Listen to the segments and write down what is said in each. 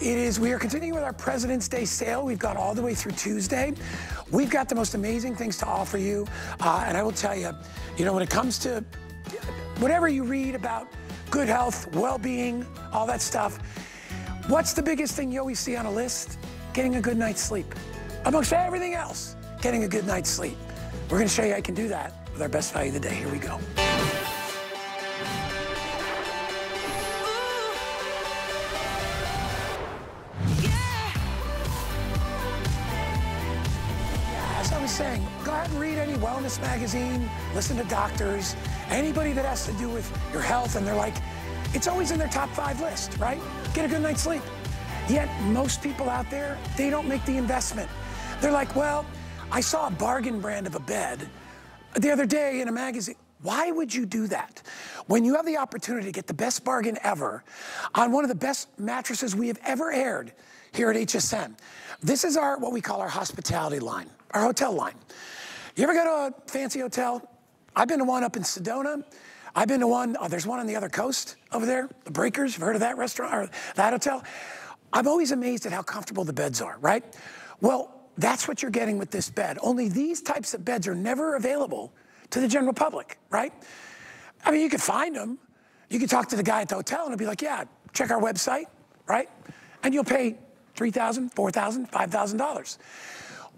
It is, we are continuing with our President's Day sale. We've gone all the way through Tuesday. We've got the most amazing things to offer you. Uh, and I will tell you, you know, when it comes to whatever you read about good health, well-being, all that stuff, what's the biggest thing you always see on a list? Getting a good night's sleep. Amongst everything else, getting a good night's sleep. We're gonna show you I can do that with our best value of the day. Here we go. Saying, go out and read any wellness magazine, listen to doctors, anybody that has to do with your health, and they're like, it's always in their top five list, right? Get a good night's sleep. Yet most people out there, they don't make the investment. They're like, well, I saw a bargain brand of a bed the other day in a magazine. Why would you do that? When you have the opportunity to get the best bargain ever on one of the best mattresses we have ever aired here at HSN. This is our, what we call our hospitality line, our hotel line. You ever go to a fancy hotel? I've been to one up in Sedona. I've been to one, oh, there's one on the other coast over there, the Breakers. You've heard of that restaurant or that hotel? I'm always amazed at how comfortable the beds are, right? Well, that's what you're getting with this bed. Only these types of beds are never available to the general public, right? I mean, you could find them. You could talk to the guy at the hotel and he'll be like, yeah, check our website, right? And you'll pay $3,000, $4,000, $5,000.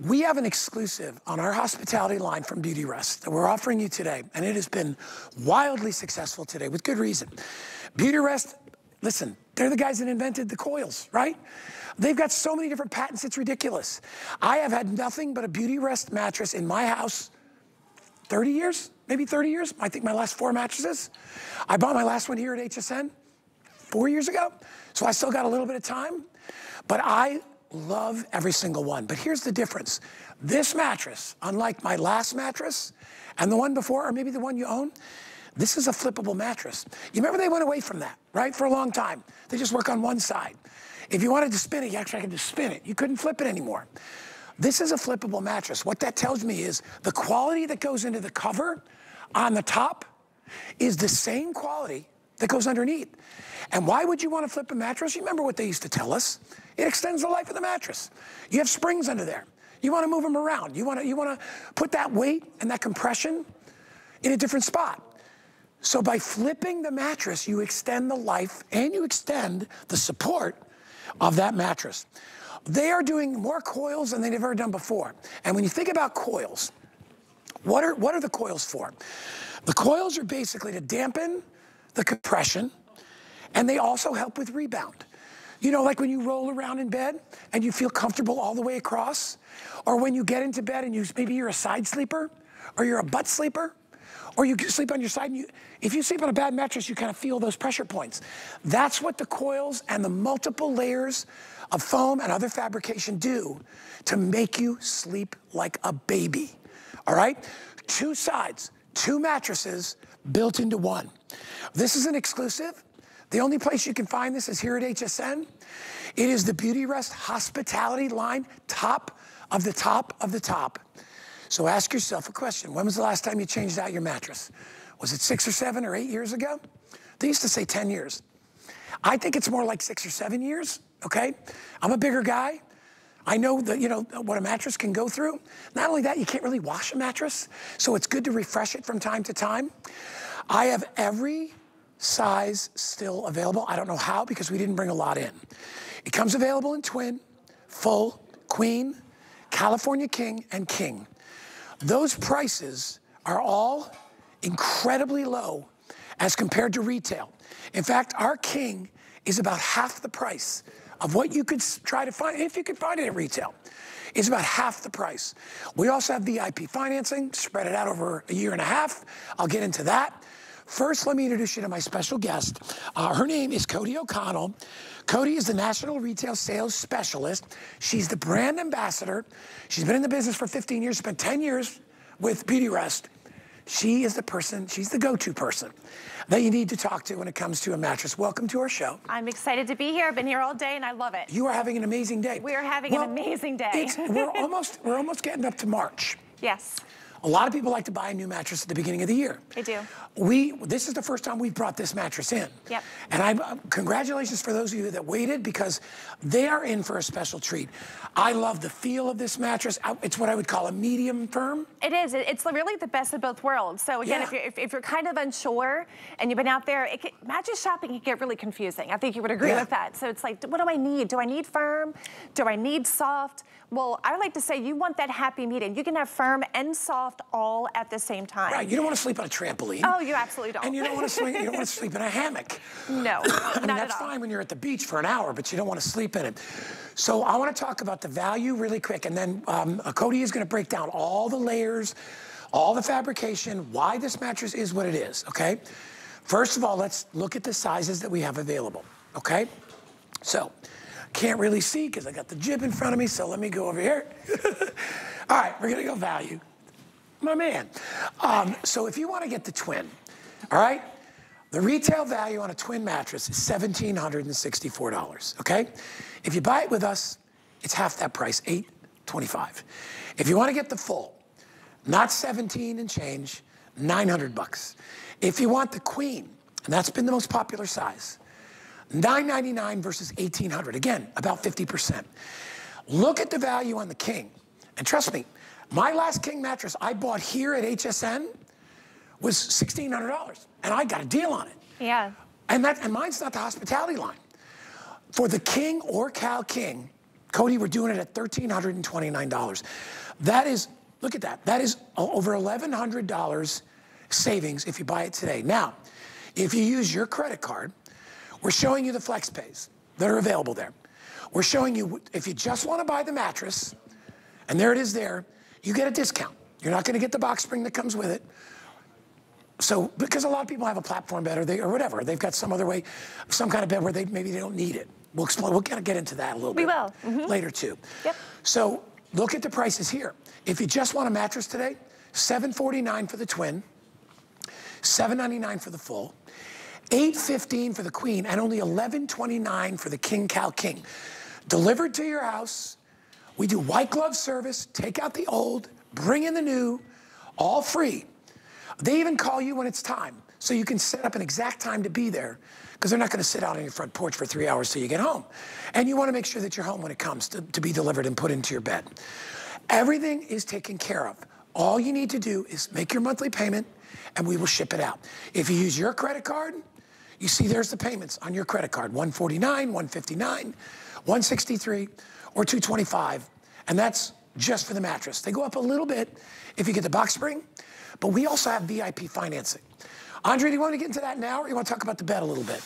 We have an exclusive on our hospitality line from Beautyrest that we're offering you today, and it has been wildly successful today with good reason. Beautyrest, listen, they're the guys that invented the coils, right? They've got so many different patents, it's ridiculous. I have had nothing but a Beautyrest mattress in my house 30 years, maybe 30 years. I think my last four mattresses. I bought my last one here at HSN four years ago, so I still got a little bit of time. But I love every single one. But here's the difference. This mattress, unlike my last mattress and the one before, or maybe the one you own, this is a flippable mattress. You remember they went away from that, right? For a long time. They just work on one side. If you wanted to spin it, you actually had to spin it. You couldn't flip it anymore. This is a flippable mattress. What that tells me is the quality that goes into the cover on the top is the same quality that goes underneath. And why would you want to flip a mattress? You remember what they used to tell us. It extends the life of the mattress. You have springs under there. You want to move them around. You want to, you want to put that weight and that compression in a different spot. So by flipping the mattress, you extend the life and you extend the support of that mattress. They are doing more coils than they've ever done before. And when you think about coils, what are, what are the coils for? The coils are basically to dampen the compression, and they also help with rebound. You know, like when you roll around in bed and you feel comfortable all the way across, or when you get into bed and you maybe you're a side sleeper, or you're a butt sleeper, or you sleep on your side. And you, if you sleep on a bad mattress, you kind of feel those pressure points. That's what the coils and the multiple layers of foam and other fabrication do to make you sleep like a baby. All right? Two sides, two mattresses built into one. This is an exclusive. The only place you can find this is here at HSN. It is the Beautyrest Hospitality line, top of the top of the top. So ask yourself a question. When was the last time you changed out your mattress? Was it six or seven or eight years ago? They used to say 10 years. I think it's more like six or seven years, okay? I'm a bigger guy. I know that, you know, what a mattress can go through. Not only that, you can't really wash a mattress, so it's good to refresh it from time to time. I have every size still available. I don't know how because we didn't bring a lot in. It comes available in twin, full, queen, California king, and king. Those prices are all incredibly low as compared to retail. In fact, our king is about half the price of what you could try to find, if you could find it at retail. It's about half the price. We also have VIP financing, spread it out over a year and a half. I'll get into that. First, let me introduce you to my special guest. Uh, her name is Cody O'Connell. Cody is the National Retail Sales Specialist. She's the brand ambassador. She's been in the business for 15 years, spent 10 years with Beautyrest. She is the person, she's the go-to person that you need to talk to when it comes to a mattress. Welcome to our show. I'm excited to be here. I've been here all day and I love it. You are having an amazing day. We are having well, an amazing day. we're almost we're almost getting up to March. Yes. A lot of people like to buy a new mattress at the beginning of the year. They do. We this is the first time we've brought this mattress in. Yep. And I uh, congratulations for those of you that waited because they are in for a special treat. I love the feel of this mattress. It's what I would call a medium firm. It is. It's really the best of both worlds. So again, Yeah. if, you're, if, if you're kind of unsure and you've been out there, it can, mattress shopping can get really confusing. I think you would agree Yeah. with that. So it's like, what do I need? Do I need firm? Do I need soft? Well, I like to say you want that happy medium. You can have firm and soft all at the same time. Right. You don't want to sleep on a trampoline. Oh, you absolutely don't. And you don't want to sleep. You don't want to sleep in a hammock. No, I mean, that's fine when you're at the beach for an hour, but you don't want to sleep in it. So I want to talk about the value really quick, and then um, uh, Cody is going to break down all the layers, all the fabrication, why this mattress is what it is. Okay. First of all, let's look at the sizes that we have available. Okay. So can't really see because I got the jib in front of me. So let me go over here. all right, we're to go value. My man. Um, so if you want to get the twin, all right, the retail value on a twin mattress is $1,764, okay? If you buy it with us, it's half that price, 825. If you want to get the full, not 17 and change, 900 bucks. If you want the queen, and that's been the most popular size, 999 versus 1800. Again, about 50%. Look at the value on the king. And trust me, my last king mattress I bought here at HSN was $1,600. And I got a deal on it. Yeah. And that and mine's not the hospitality line. For the king or Cal King, Cody, we're doing it at $1,329. That is, look at that. That is over $1,100 savings if you buy it today. Now, if you use your credit card, we're showing you the flex pays that are available there. We're showing you if you just want to buy the mattress, and there it is there, you get a discount. You're not going to get the box spring that comes with it. So, because a lot of people have a platform bed or, they, or whatever, they've got some other way, some kind of bed where they maybe they don't need it. We'll explain. We'll kind of get into that a little We bit will. Mhm. later too. Yep. So, look at the prices here. If you just want a mattress today, 749 for the twin, 799 for the full, 815 for the queen, and only 1129 for the king cal king. Delivered to your house. We do white glove service. Take out the old, bring in the new, all free. They even call you when it's time, so you can set up an exact time to be there, because they're not going to sit out on your front porch for three hours till you get home. And you want to make sure that you're home when it comes to, to be delivered and put into your bed. Everything is taken care of. All you need to do is make your monthly payment, and we will ship it out. If you use your credit card, you see there's the payments on your credit card 149, 159, 163, or 225. And that's just for the mattress. They go up a little bit if you get the box spring, but we also have VIP financing. Andre, do you want to get into that now, or you want to talk about the bed a little bit?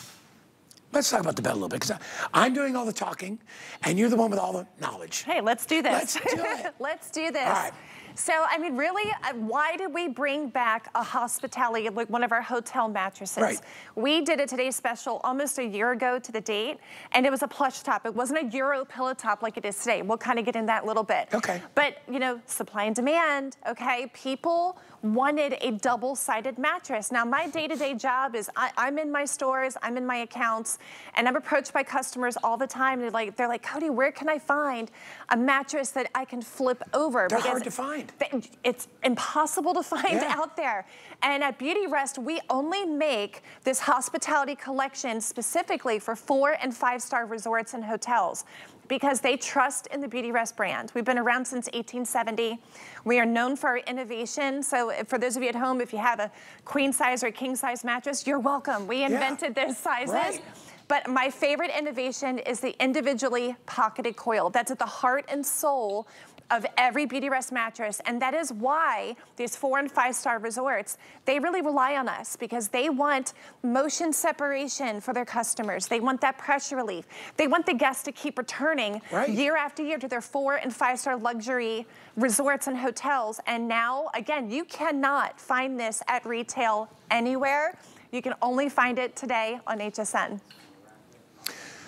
Let's talk about the bed a little bit, because I'm doing all the talking, and you're the one with all the knowledge. Hey, let's do this. Let's do it. let's do this. All right. So, I mean, really, uh, why did we bring back a hospitality, like one of our hotel mattresses? Right. We did a today's special almost a year ago to the date, and it was a plush top. It wasn't a Euro pillow top like it is today. We'll kind of get in that a little bit. Okay. But, you know, supply and demand, okay? People wanted a double-sided mattress. Now, my day-to-day job is I, I'm in my stores, I'm in my accounts, and I'm approached by customers all the time. They're like, they're like, Cody, where can I find a mattress that I can flip over? They're hard to find. It's impossible to find Yeah. out there. And at Beautyrest, we only make this hospitality collection specifically for four and five star resorts and hotels because they trust in the Beautyrest brand. We've been around since 1870. We are known for our innovation. So for those of you at home, if you have a queen size or king size mattress, you're welcome. We invented those sizes. Right. But my favorite innovation is the individually pocketed coil. That's at the heart and soul of every Beautyrest mattress. And that is why these four and five star resorts, they really rely on us because they want motion separation for their customers. They want that pressure relief. They want the guests to keep returning Right. year after year to their four and five star luxury resorts and hotels. And now, again, you cannot find this at retail anywhere. You can only find it today on HSN.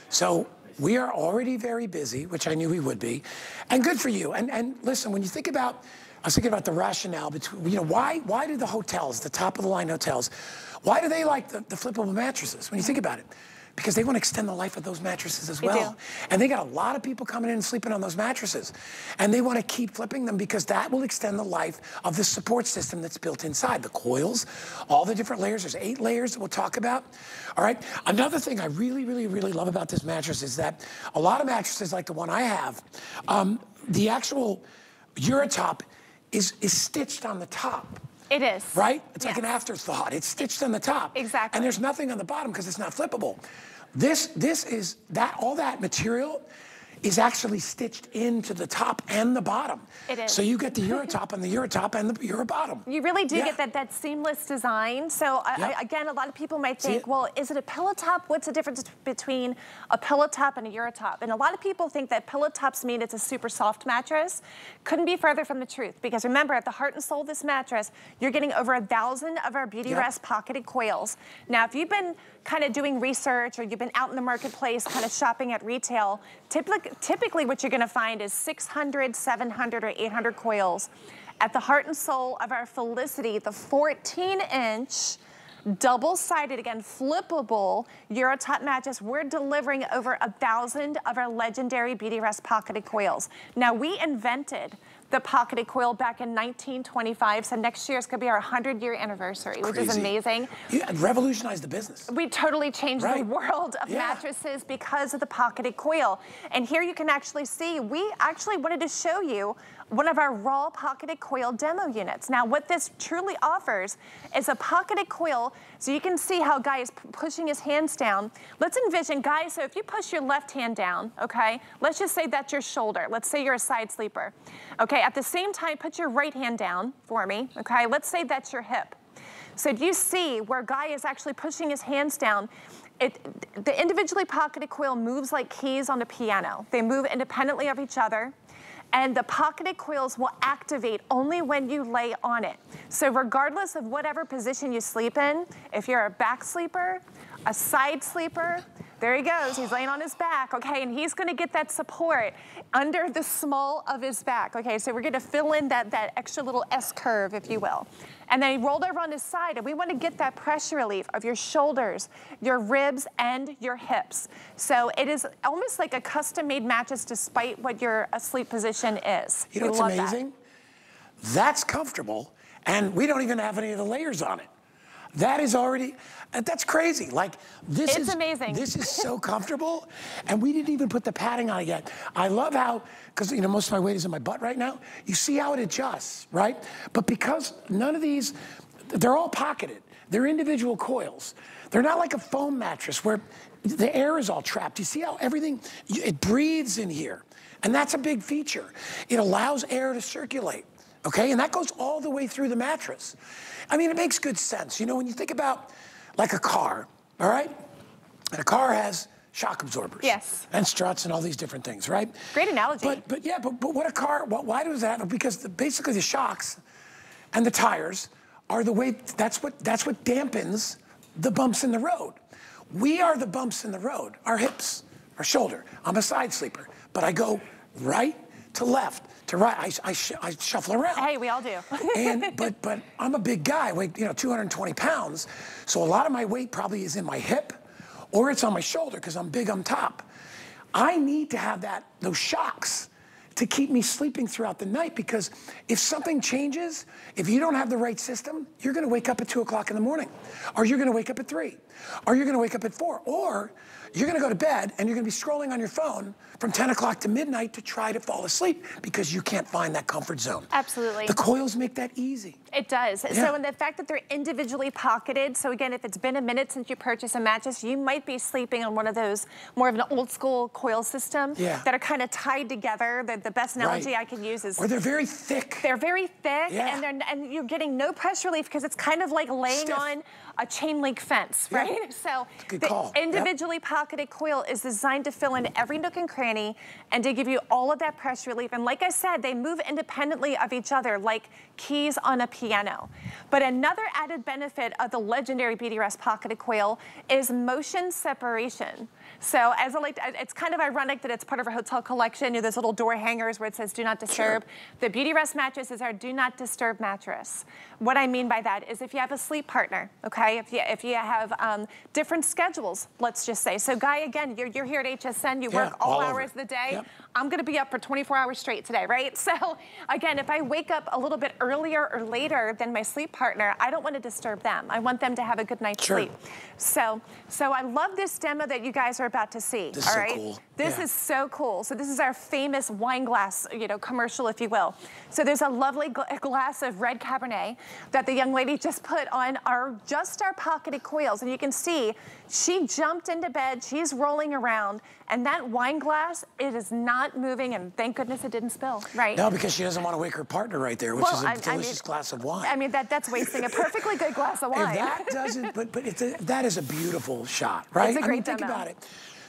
So we are already very busy, which I knew we would be, and good for you. And and listen, when you think about, I was thinking about the rationale between, you know, why why do the hotels, the top of the line hotels, why do they like the, the flippable mattresses? When you think about it, because they want to extend the life of those mattresses as well. And they got a lot of people coming in and sleeping on those mattresses. And they want to keep flipping them because that will extend the life of the support system that's built inside. The coils, all the different layers. There's eight layers that we'll talk about. All right. Another thing I really, really, really love about this mattress is that a lot of mattresses like the one I have, um, the actual Eurotop is, is stitched on the top. It is. Right? It's like an afterthought. It's stitched on the top. Exactly. And there's nothing on the bottom because it's not flippable. This this is that all that material is actually stitched into the top and the bottom. It is. So you get the Eurotop and the Eurotop and the Eurobottom. You really do Yeah. get that that seamless design. So I, again, a lot of people might think, well, is it a pillow top? What's the difference between a pillow top and a Eurotop? And a lot of people think that pillow tops mean it's a super soft mattress. Couldn't be further from the truth because remember, at the heart and soul of this mattress, you're getting over a thousand of our Beauty Yep. Rest pocketed coils. Now, if you've been kind of doing research or you've been out in the marketplace kind of shopping at retail, typically, what you're going to find is 600, 700, or 800 coils. At the heart and soul of our Felicity, the 14 inch double-sided, again, flippable Eurotop mattress, we're delivering over a thousand of our legendary Beautyrest pocketed coils. Now, we invented the pocketed coil back in 1925, so next year is gonna be our 100 year anniversary, which is amazing. You revolutionized the business. We totally changed the world of Yeah. mattresses because of the pocketed coil. And here you can actually see, we actually wanted to show you one of our raw pocketed coil demo units. Now, what this truly offers is a pocketed coil, so you can see how Guy is pushing his hands down. Let's envision, Guy, so if you push your left hand down, okay, let's just say that's your shoulder. Let's say you're a side sleeper. Okay, at the same time, put your right hand down for me, okay? Let's say that's your hip. So do you see where Guy is actually pushing his hands down? It, the individually pocketed coil moves like keys on a piano. They move independently of each other. And the pocketed coils will activate only when you lay on it. So regardless of whatever position you sleep in, if you're a back sleeper, a side sleeper, there he goes, he's laying on his back, okay, and he's gonna get that support under the small of his back, okay, so we're gonna fill in that, that extra little S curve, if you will. And then he rolled over on his side, and we wanna get that pressure relief of your shoulders, your ribs, and your hips. So it is almost like a custom-made mattress despite what your sleep position is. You know We what's love that. amazing? That's comfortable, and we don't even have any of the layers on it. That is already, uh, that's crazy. Like, this It's is amazing. This is so comfortable, and we didn't even put the padding on it yet. I love how, because you know most of my weight is in my butt right now. You see how it adjusts, right? But because none of these, they're all pocketed. They're individual coils. They're not like a foam mattress where the air is all trapped. You see how everything, it breathes in here. And that's a big feature. It allows air to circulate, okay? And that goes all the way through the mattress. I mean, it makes good sense. You know, when you think about like a car, all right? And a car has shock absorbers. Yes. And struts and all these different things, right? Great analogy. But, but yeah, but, but what a car, what, why does that? Because the, basically the shocks and the tires are the way, that's what, that's what dampens the bumps in the road. We are the bumps in the road, our hips, our shoulder. I'm a side sleeper, but I go right to left to right. I, I, sh- I shuffle around. Hey, we all do. and but but I'm a big guy, I weigh you know 220 pounds, so a lot of my weight probably is in my hip, or it's on my shoulder because I'm big on top. I need to have that those shocks to keep me sleeping throughout the night because if something changes, if you don't have the right system, you're going to wake up at two o'clock in the morning, or you're going to wake up at three, or you're going to wake up at four, or you're going to go to bed and you're going to be scrolling on your phone from 10 o'clock to midnight to try to fall asleep because you can't find that comfort zone. Absolutely. The coils make that easy. It does. Yeah. So, in the fact that they're individually pocketed, so again, if it's been a minute since you purchased a mattress, you might be sleeping on one of those more of an old school coil system Yeah. that are kind of tied together. The, the best analogy Right. I can use is Or they're very thick. they're very thick Yeah. and they're and you're getting no pressure relief because it's kind of like laying Stiff. on a chain link fence, right? So the call. Yep. individually pocketed coil is designed to fill in every nook and cranny and to give you all of that pressure relief. And like I said, they move independently of each other like keys on a piano. But another added benefit of the legendary Beautyrest pocketed coil is motion separation. So as I like, it's kind of ironic that it's part of our hotel collection. You know, those little door hangers where it says do not disturb. Sure. The Beautyrest mattress is our do not disturb mattress. What I mean by that is if you have a sleep partner, okay, if you, if you have um, different schedules, let's just say. So Guy, again, you're, you're here at HSN, you Yeah, work all, all hours of the day. Yep. I'm gonna be up for 24 hours straight today, right? So again, if I wake up a little bit earlier or later than my sleep partner, I don't wanna disturb them. I want them to have a good night's Sure. sleep. So, so I love this demo that you guys are about to see, This is all so cool. This Yeah. is so cool. So this is our famous wine glass, you know, commercial, if you will. So there's a lovely gl- glass of red Cabernet that the young lady just put on our, just our pocketed coils. And you can see she jumped into bed, she's rolling around, and that wine glass, it is not moving, and thank goodness it didn't spill, right? No, because she doesn't want to wake her partner right there, which Well, is a I- I delicious mean- glass of wine. I mean, that, that's wasting a perfectly good glass of If wine. that doesn't, but but it's a, that is a beautiful shot, right? It's a I mean, great think demo. about it.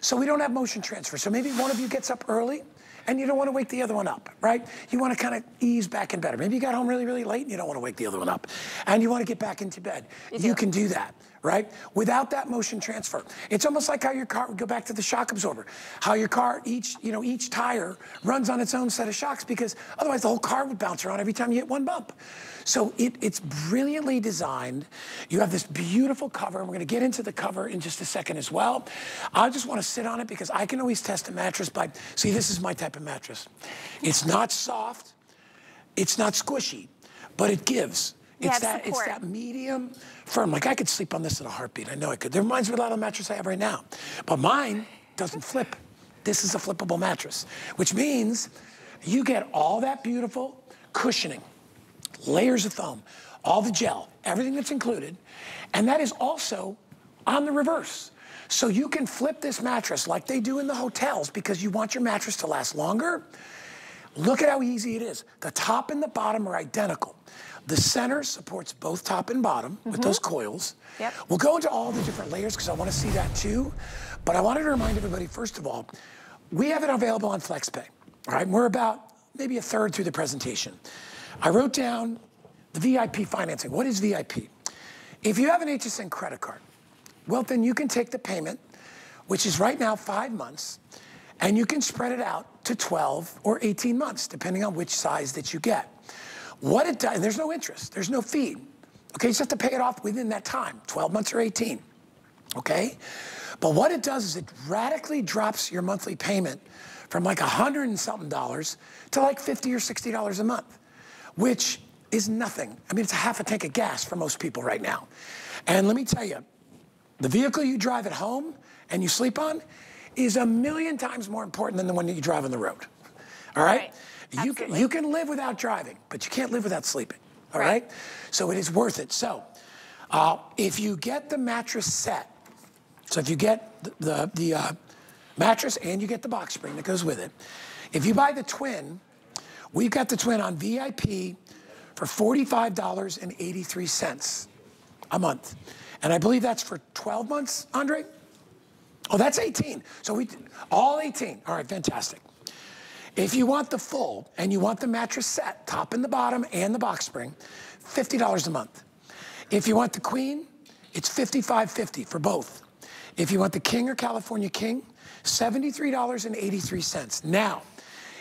So we don't have motion transfer. So maybe one of you gets up early, and you don't want to wake the other one up, right? You want to kind of ease back in bed. Maybe you got home really, really late, and you don't want to wake the other one up, and you want to get back into bed. You You can do that. Right? Without that motion transfer. It's almost like how your car would go back to the shock absorber. How your car, each, you know, each tire runs on its own set of shocks because otherwise the whole car would bounce around every time you hit one bump. So it, it's brilliantly designed. You have this beautiful cover, and we're gonna get into the cover in just a second as well. I just wanna sit on it because I can always test a mattress by, see, this is my type of mattress. It's not soft, it's not squishy, but it gives. It's that, it's that medium firm. Like I could sleep on this in a heartbeat. I know I could. It reminds me a lot of the mattress I have right now. But mine doesn't flip. This is a flippable mattress, which means you get all that beautiful cushioning, layers of foam, all the gel, everything that's included. And that is also on the reverse. So you can flip this mattress like they do in the hotels because you want your mattress to last longer. Look at how easy it is. The top and the bottom are identical. The center supports both top and bottom with mm-hmm. those coils. Yep. We'll go into all the different layers because I want to see that too. But I wanted to remind everybody, first of all, we have it available on FlexPay. All right, we're about maybe a third through the presentation. I wrote down the VIP financing. What is VIP? If you have an HSN credit card, well, then you can take the payment, which is right now five months, and you can spread it out to 12 or 18 months, depending on which size that you get. What it does, there's no interest, there's no fee. Okay, you just have to pay it off within that time, 12 months or 18. Okay? But what it does is it radically drops your monthly payment from like a hundred and something dollars to like 50 or 60 dollars a month, which is nothing. I mean, it's a half a tank of gas for most people right now. And let me tell you, the vehicle you drive at home and you sleep on is a million times more important than the one that you drive on the road. All right? Right. You can, you can live without driving, but you can't live without sleeping. All Right. right? So it is worth it. So uh, if you get the mattress set, so if you get the, the, the uh, mattress and you get the box spring that goes with it, if you buy the twin, we've got the twin on VIP for $45.83 a month. And I believe that's for 12 months, Andre? Oh, that's 18. So we, all 18. All right, fantastic. If you want the full and you want the mattress set, top and the bottom and the box spring, $50 a month. If you want the queen, it's $55.50 for both. If you want the king or California king, $73.83. Now,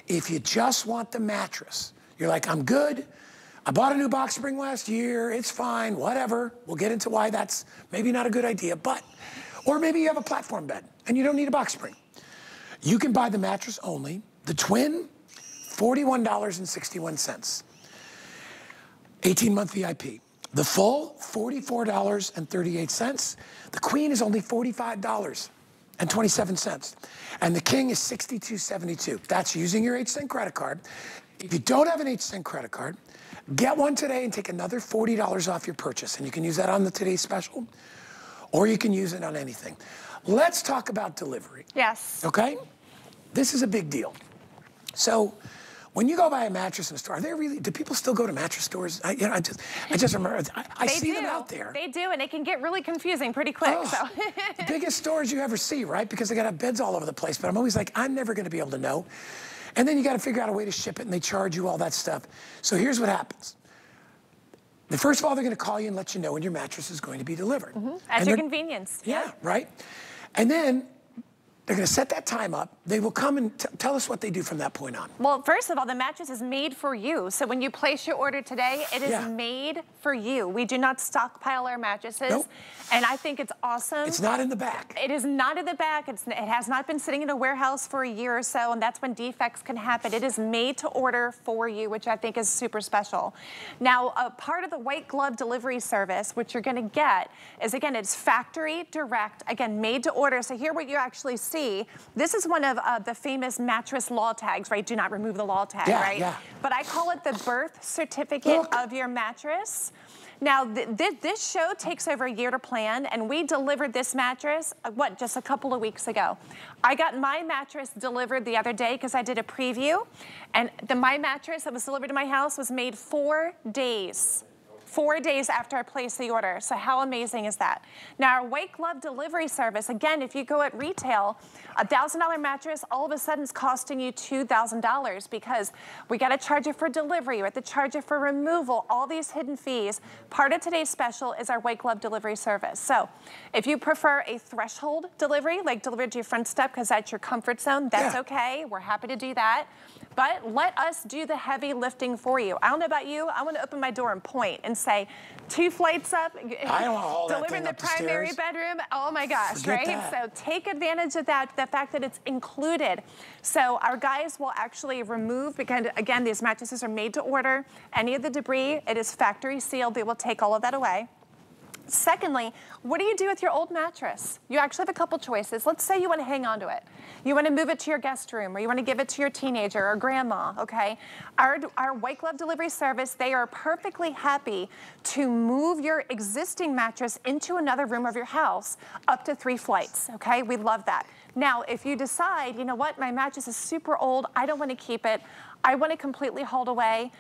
if you just want the mattress, you're like, I'm good. I bought a new box spring last year. It's fine, whatever. We'll get into why that's maybe not a good idea, but, or maybe you have a platform bed and you don't need a box spring. You can buy the mattress only. The twin, $41.61. 18 month VIP. The full, $44.38. The queen is only $45.27. And the king is $62.72. That's using your HSN credit card. If you don't have an HSN credit card, get one today and take another $40 off your purchase. And you can use that on the today's special, or you can use it on anything. Let's talk about delivery. Yes. Okay? This is a big deal. So, when you go buy a mattress in a store, are they really? Do people still go to mattress stores? I, you know, I just, I just remember, I, I see do. them out there. They do, and it can get really confusing pretty quick. Oh, So. the biggest stores you ever see, right? Because they got to have beds all over the place. But I'm always like, I'm never going to be able to know. And then you got to figure out a way to ship it, and they charge you all that stuff. So here's what happens. First of all, they're going to call you and let you know when your mattress is going to be delivered. Mm-hmm. At And your convenience. yeah, right? And then They're going to set that time up. They will come and t- tell us what they do from that point on. Well, first of all, the mattress is made for you. So when you place your order today, it is Yeah. made for you. We do not stockpile our mattresses. Nope. And I think it's awesome. It's not in the back. It is not in the back. It's, it has not been sitting in a warehouse for a year or so, and that's when defects can happen. It is made to order for you, which I think is super special. Now, a part of the white glove delivery service, which you're going to get, is again, it's factory direct, again, made to order. So here, what you actually see, this is one of uh, the famous mattress law tags, right? Do not remove the law tag, Yeah, right? yeah. But I call it the birth certificate Look. of your mattress. Now, th th this show takes over a year to plan, and we delivered this mattress, uh, what, just a couple of weeks ago. I got my mattress delivered the other day because I did a preview, and the my mattress that was delivered to my house was made four days. Four days after I placed the order. So how amazing is that? Now our white glove delivery service, again, if you go at retail, a thousand dollar mattress all of a sudden is costing you two thousand dollars because we got to charge it for delivery, we have to charge it for removal, all these hidden fees. Part of today's special is our white glove delivery service. So if you prefer a threshold delivery, like delivered to your front step because that's your comfort zone, that's Yeah. okay. We're happy to do that. But let us do the heavy lifting for you. I don't know about you. I want to open my door and point and say, two flights up, I don't want all that delivering the up the primary bedroom. Oh my gosh, Forget right? that. So take advantage of that, the fact that it's included. So our guys will actually remove, because again, these mattresses are made to order. Any of the debris, it is factory sealed. They will take all of that away. Secondly, what do you do with your old mattress? You actually have a couple choices. Let's say you want to hang on to it. You want to move it to your guest room or you want to give it to your teenager or grandma, okay? Our, our white glove delivery service, they are perfectly happy to move your existing mattress into another room of your house up to three flights, okay? We love that. Now, if you decide, you know what, my mattress is super old, I don't want to keep it, I want to completely hauled away,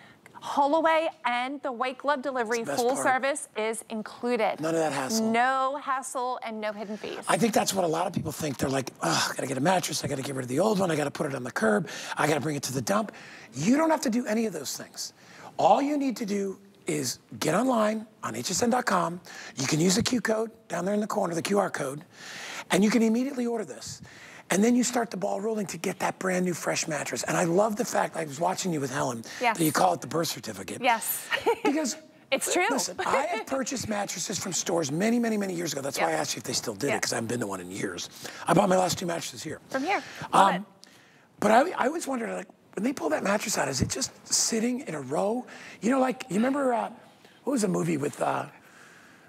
haul away and the white glove delivery full part. service is included. None of that hassle. No hassle and no hidden fees. I think that's what a lot of people think. They're like, oh, I gotta get a mattress, I gotta get rid of the old one, I gotta put it on the curb, I gotta bring it to the dump. You don't have to do any of those things. All you need to do is get online on hsn.com. You can use the Q code down there in the corner, the QR code, and you can immediately order this. And then you start the ball rolling to get that brand new fresh mattress. And I love the fact, I was watching you with Helen, Yes. that you call it the birth certificate. yes. Because It's true. Listen, I have purchased mattresses from stores many, many, many years ago. That's why I asked you if they still did it because I haven't been to one in years. I bought my last two mattresses here. From here. Um. But I, I always wondered, like, when they pull that mattress out, is it just sitting in a row? You know, like, you remember, uh, what was the movie with uh,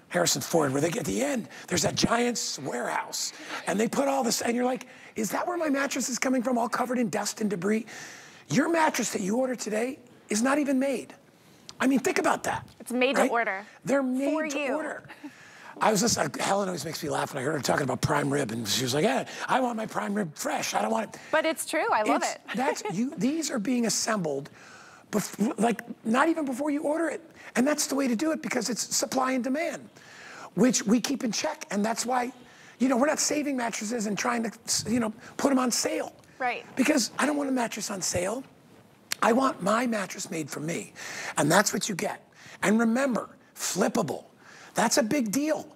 Harrison Ford where they get at the end, there's that giant warehouse, and they put all this, and you're like, is that where my mattress is coming from, all covered in dust and debris? Your mattress that you ordered today is not even made. I mean, think about that. It's made to order. They're made For to you. order. I was listening, uh, Helen always makes me laugh when I heard her talking about prime rib, and she was like, yeah, I want my prime rib fresh. I don't want it. But it's true. I love It's- it. That's you. These are being assembled, like not even before you order it, and that's the way to do it because it's supply and demand, which we keep in check, and that's why, you know, we're not saving mattresses and trying to, you know, put them on sale. Right. Because I don't want a mattress on sale. I want my mattress made for me, and that's what you get. And remember, flippable. That's a big deal.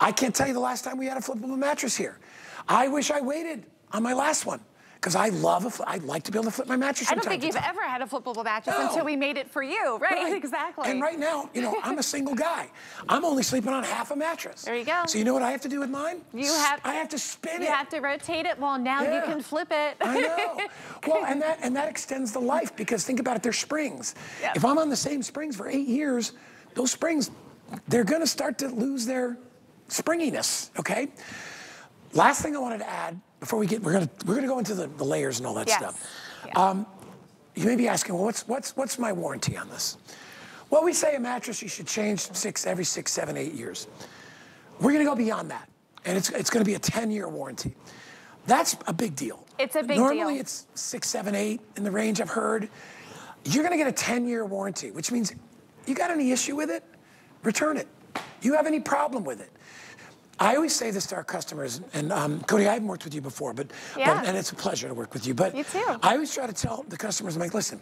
I can't tell you the last time we had a flippable mattress here. I wish I waited on my last one because I love I'd like to be able to flip my mattress. I don't think you've ever had a flippable mattress No. until we made it for you. Right, exactly. And right now, you know, I'm a single guy. I'm only sleeping on half a mattress. There you go. So you know what I have to do with mine? You have I have to spin You it. You have to rotate it. Well, now you can flip it. I know. Well, and that and that extends the life because think about it, they're springs. Yep. If I'm on the same springs for eight years, those springs, they're gonna start to lose their springiness, okay? Last thing I wanted to add before we get we're gonna we're gonna go into the, the layers and all that Yes. stuff. Yeah. Um, you may be asking, well, what's what's what's my warranty on this? Well, we say a mattress you should change six every six, seven, eight years. We're gonna go beyond that, and it's it's gonna be a 10-year warranty. That's a big deal. It's a big Normally deal. Normally it's six, seven, eight in the range I've heard. You're gonna get a 10-year warranty, which means you got any issue with it, return it. You have any problem with it. I always say this to our customers, and um, Cody, I haven't worked with you before, but, but- and it's a pleasure to work with you. But You too. I always try to tell the customers, I'm like, listen,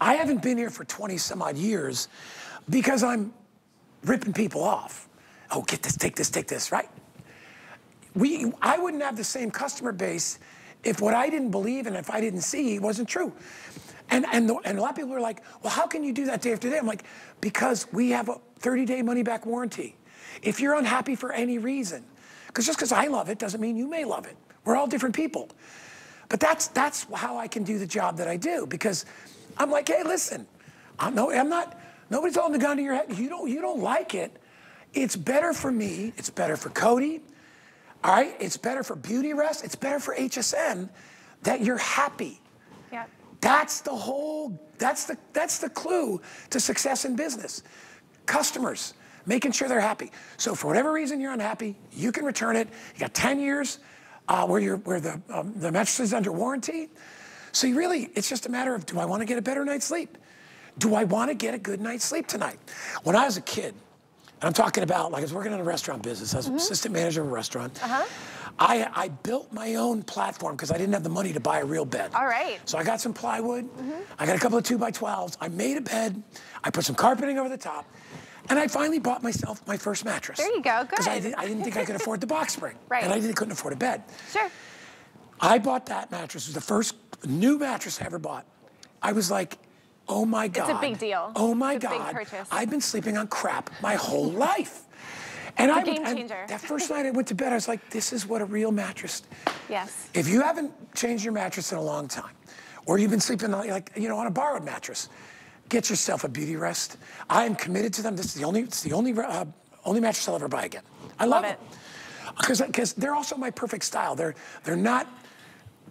I haven't been here for 20 some odd years because I'm ripping people off. Oh, get this, take this, take this, right? we, I wouldn't have the same customer base if what I didn't believe and if I didn't see wasn't true. And, and, the, and a lot of people are like, well, how can you do that day after day? I'm like, because we have a 30 day money back warranty. If you're unhappy for any reason, because just because I love it doesn't mean you may love it. We're all different people. But that's, that's how I can do the job that I do because I'm like, hey, listen, I'm, no, I'm not, nobody's holding the gun to your head. You don't, you don't like it. It's better for me. It's better for Cody. All right. It's better for Beautyrest. It's better for HSN that you're happy. Yeah. That's the whole, that's the, that's the clue to success in business. Customers, making sure they're happy. So for whatever reason you're unhappy, you can return it. You got 10 years uh, where, you're, where the, um, the mattress is under warranty. So you really, it's just a matter of, do I want to get a better night's sleep? Do I want to get a good night's sleep tonight? When I was a kid, and I'm talking about, like I was working in a restaurant business. I was mm -hmm. assistant manager of a restaurant. Uh-huh. I, I built my own platform because I didn't have the money to buy a real bed. All right. So I got some plywood. Mm -hmm. I got a couple of two by 12s. I made a bed. I put some carpeting over the top. And I finally bought myself my first mattress. There you go, good. Because I, did, I, didn't think I could afford the box spring. Right. And I didn't, couldn't afford a bed. Sure. I bought that mattress. It was the first new mattress I ever bought. I was like, oh my God. It's a big deal. Oh my it's God. I've been sleeping on crap my whole life. And I, game changer. that first night I went to bed, I was like, this is what a real mattress. Yes. If you haven't changed your mattress in a long time, or you've been sleeping like, you know, on a borrowed mattress, get yourself a Beautyrest. I am committed to them. This is the only, it's the only, uh, only mattress I'll ever buy again. I love, love it. Because because they're also my perfect style. They're they're not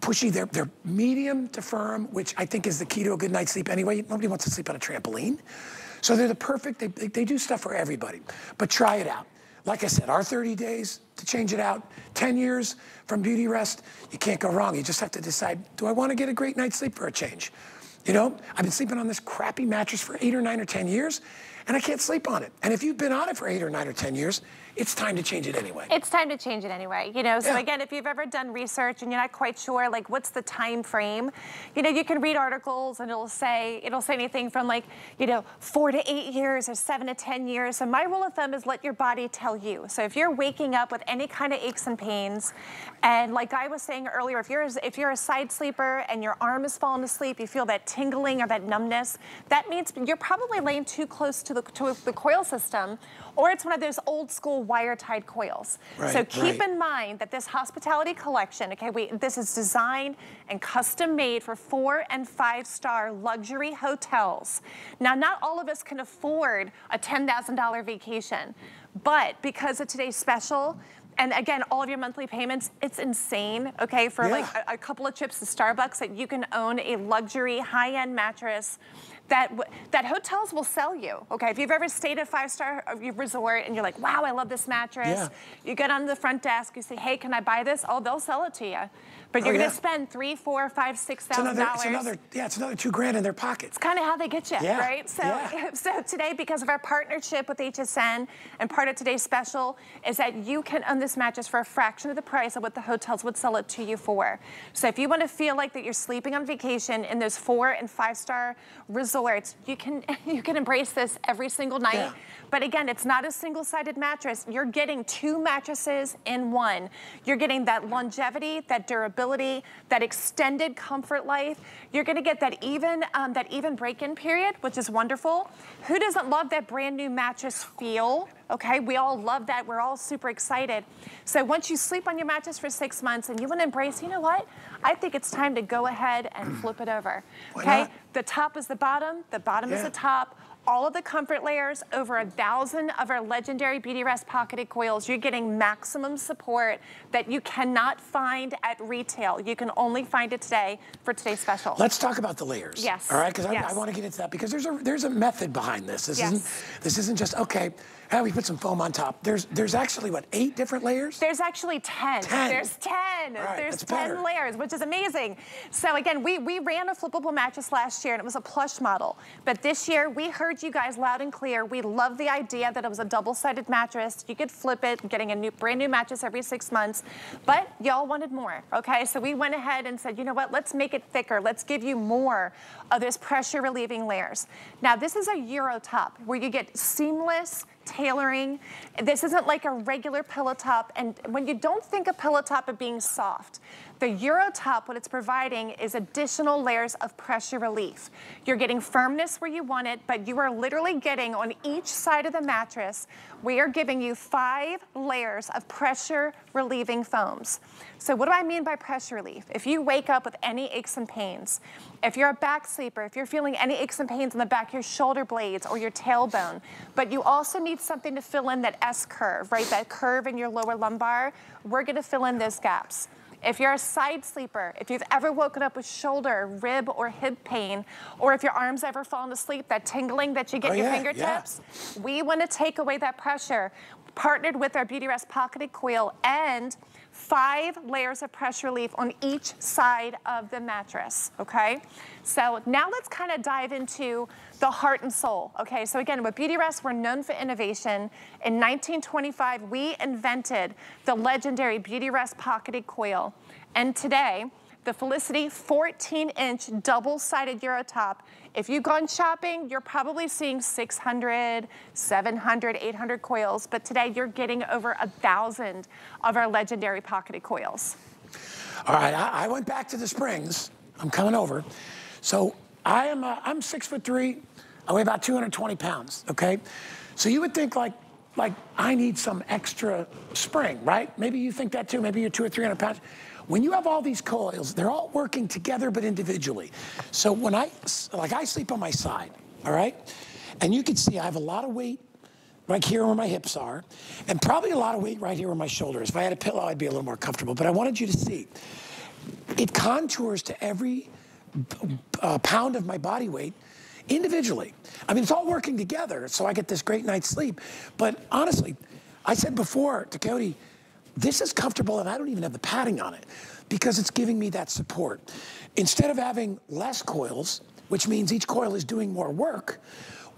pushy. They're they're medium to firm, which I think is the key to a good night's sleep. Anyway, nobody wants to sleep on a trampoline, so they're the perfect. They they, they do stuff for everybody. But try it out. Like I said, our 30 days to change it out, 10 years from Beautyrest, you can't go wrong. You just have to decide, do I want to get a great night's sleep for a change? You know, I've been sleeping on this crappy mattress for eight or nine or 10 years, and I can't sleep on it. And if you've been on it for eight or nine or 10 years, it's time to change it anyway. It's time to change it anyway. You know, so yeah. again, if you've ever done research and you're not quite sure, like, what's the time frame? You know, you can read articles and it'll say, it'll say anything from like, you know, four to eight years or seven to 10 years. So my rule of thumb is let your body tell you. So if you're waking up with any kind of aches and pains, and like I was saying earlier, if you're, if you're a side sleeper and your arm is falling asleep, you feel that tingling or that numbness, that means you're probably laying too close to the, to the coil system or it's one of those old school wire tied coils. Right, so keep right. in mind that this hospitality collection, okay, we, this is designed and custom made for four and five star luxury hotels. Now, not all of us can afford a $10,000 vacation, but because of today's special, and again, all of your monthly payments, it's insane, okay? For yeah. like a, a couple of trips to Starbucks that you can own a luxury high-end mattress that, that hotels will sell you, okay? If you've ever stayed at a five-star uh, resort and you're like, wow, I love this mattress. Yeah. You get on the front desk, you say, hey, can I buy this? Oh, they'll sell it to you. But you're oh, gonna spend three, four, five, six thousand dollars. It's another, yeah, it's another two grand in their pocket. It's kind of how they get you, yeah. right? So, yeah. so today, because of our partnership with HSN, and part of today's special is that you can own this mattress for a fraction of the price of what the hotels would sell it to you for. So if you want to feel like that you're sleeping on vacation in those four and five star resorts, you can you can embrace this every single night. Yeah. But again, it's not a single-sided mattress. You're getting two mattresses in one. You're getting that longevity, that durability, that extended comfort life. You're gonna get that even, um, that even break-in period, which is wonderful. Who doesn't love that brand new mattress feel? Okay, we all love that. We're all super excited. So once you sleep on your mattress for six months and you wanna embrace, you know what? I think it's time to go ahead and flip it over. Okay, the top is the bottom, the bottom yeah. is the top all of the comfort layers, over a thousand of our legendary Beautyrest pocketed coils. You're getting maximum support that you cannot find at retail. You can only find it today for today's special. Let's talk about the layers. Yes. All right, because yes. I, I want to get into that because there's a there's a method behind this. This yes. isn't this isn't just okay. How we put some foam on top. There's there's actually what eight different layers? There's actually ten. Ten. There's ten. Right, there's ten better. layers, which is amazing. So again, we we ran a flippable mattress last year and it was a plush model, but this year we heard you guys loud and clear. We love the idea that it was a double-sided mattress. You could flip it, getting a new, brand new mattress every six months. But y'all wanted more, okay? So we went ahead and said, you know what, let's make it thicker. Let's give you more of this pressure relieving layers. Now, this is a Euro top where you get seamless, tailoring. This isn't like a regular pillow top. And when you don't think a pillow top of being soft, the Euro top, what it's providing is additional layers of pressure relief. You're getting firmness where you want it, but you are literally getting on each side of the mattress, we are giving you five layers of pressure relieving foams. So what do I mean by pressure relief? If you wake up with any aches and pains, if you're a back sleeper, if you're feeling any aches and pains in the back of your shoulder blades or your tailbone, but you also need something to fill in that S curve, right? That curve in your lower lumbar, we're gonna fill in those gaps. If you're a side sleeper, if you've ever woken up with shoulder, rib, or hip pain, or if your arms ever fallen asleep, that tingling that you get oh, in your yeah, fingertips, yeah. we want to take away that pressure. Partnered with our Beautyrest pocketed coil and five layers of pressure relief on each side of the mattress, okay? So now let's kind of dive into the heart and soul, okay? So again, with Beautyrest, we're known for innovation. In 1925, we invented the legendary Beautyrest pocketed coil. And today, the Felicity 14-inch double-sided Euro top. If you've gone shopping, you're probably seeing 600, 700, 800 coils, but today you're getting over a thousand of our legendary pocketed coils. All right, I, I went back to the springs. I'm coming over. So I am, uh, I'm six foot three. I weigh about 220 pounds, okay? So you would think like, like I need some extra spring, right? Maybe you think that too. Maybe you're two or 300 pounds. When you have all these coils, they're all working together but individually. So when I, like I sleep on my side, all right? And you can see I have a lot of weight right here where my hips are, and probably a lot of weight right here where my shoulders. If I had a pillow, I'd be a little more comfortable. But I wanted you to see, it contours to every uh, pound of my body weight individually. I mean, it's all working together, so I get this great night's sleep. But honestly, I said before to Cody, this is comfortable and I don't even have the padding on it because it's giving me that support. Instead of having less coils, which means each coil is doing more work,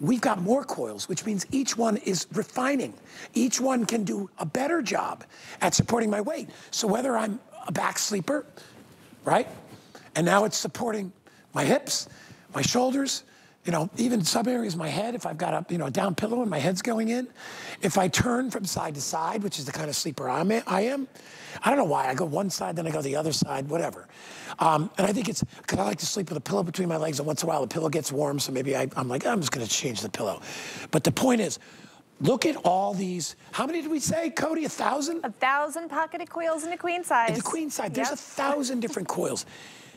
we've got more coils, which means each one is refining. Each one can do a better job at supporting my weight. So whether I'm a back sleeper, right? And now it's supporting my hips, my shoulders, you know, even some areas of my head, if I've got a, you know, a down pillow and my head's going in, if I turn from side to side, which is the kind of sleeper I'm I am, I don't know why, I go one side, then I go the other side, whatever. Um, and I think it's, because I like to sleep with a pillow between my legs, and once in a while the pillow gets warm, so maybe I, I'm like, I'm just gonna change the pillow. But the point is, look at all these, how many did we say, Cody, a thousand? A thousand pocketed coils in the queen size. In the queen size, there's yep. a thousand different coils.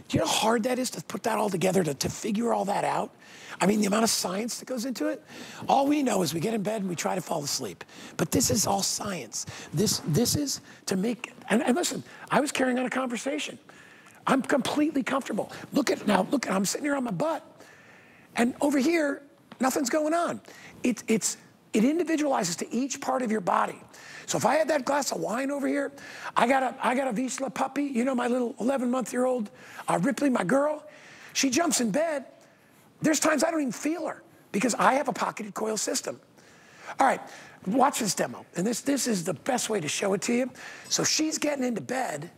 Do you know how hard that is to put that all together, to, to figure all that out? I mean, the amount of science that goes into it. All we know is we get in bed and we try to fall asleep. But this is all science. This, this is to make, and, and listen, I was carrying on a conversation. I'm completely comfortable. Look at, now, look, at, I'm sitting here on my butt, and over here, nothing's going on. It, it's, it individualizes to each part of your body. So if I had that glass of wine over here, I got a, I got a Vizsla puppy, you know, my little 11 month year old uh, Ripley, my girl. She jumps in bed. There's times I don't even feel her because I have a pocketed coil system. All right, watch this demo. And this, this is the best way to show it to you. So she's getting into bed,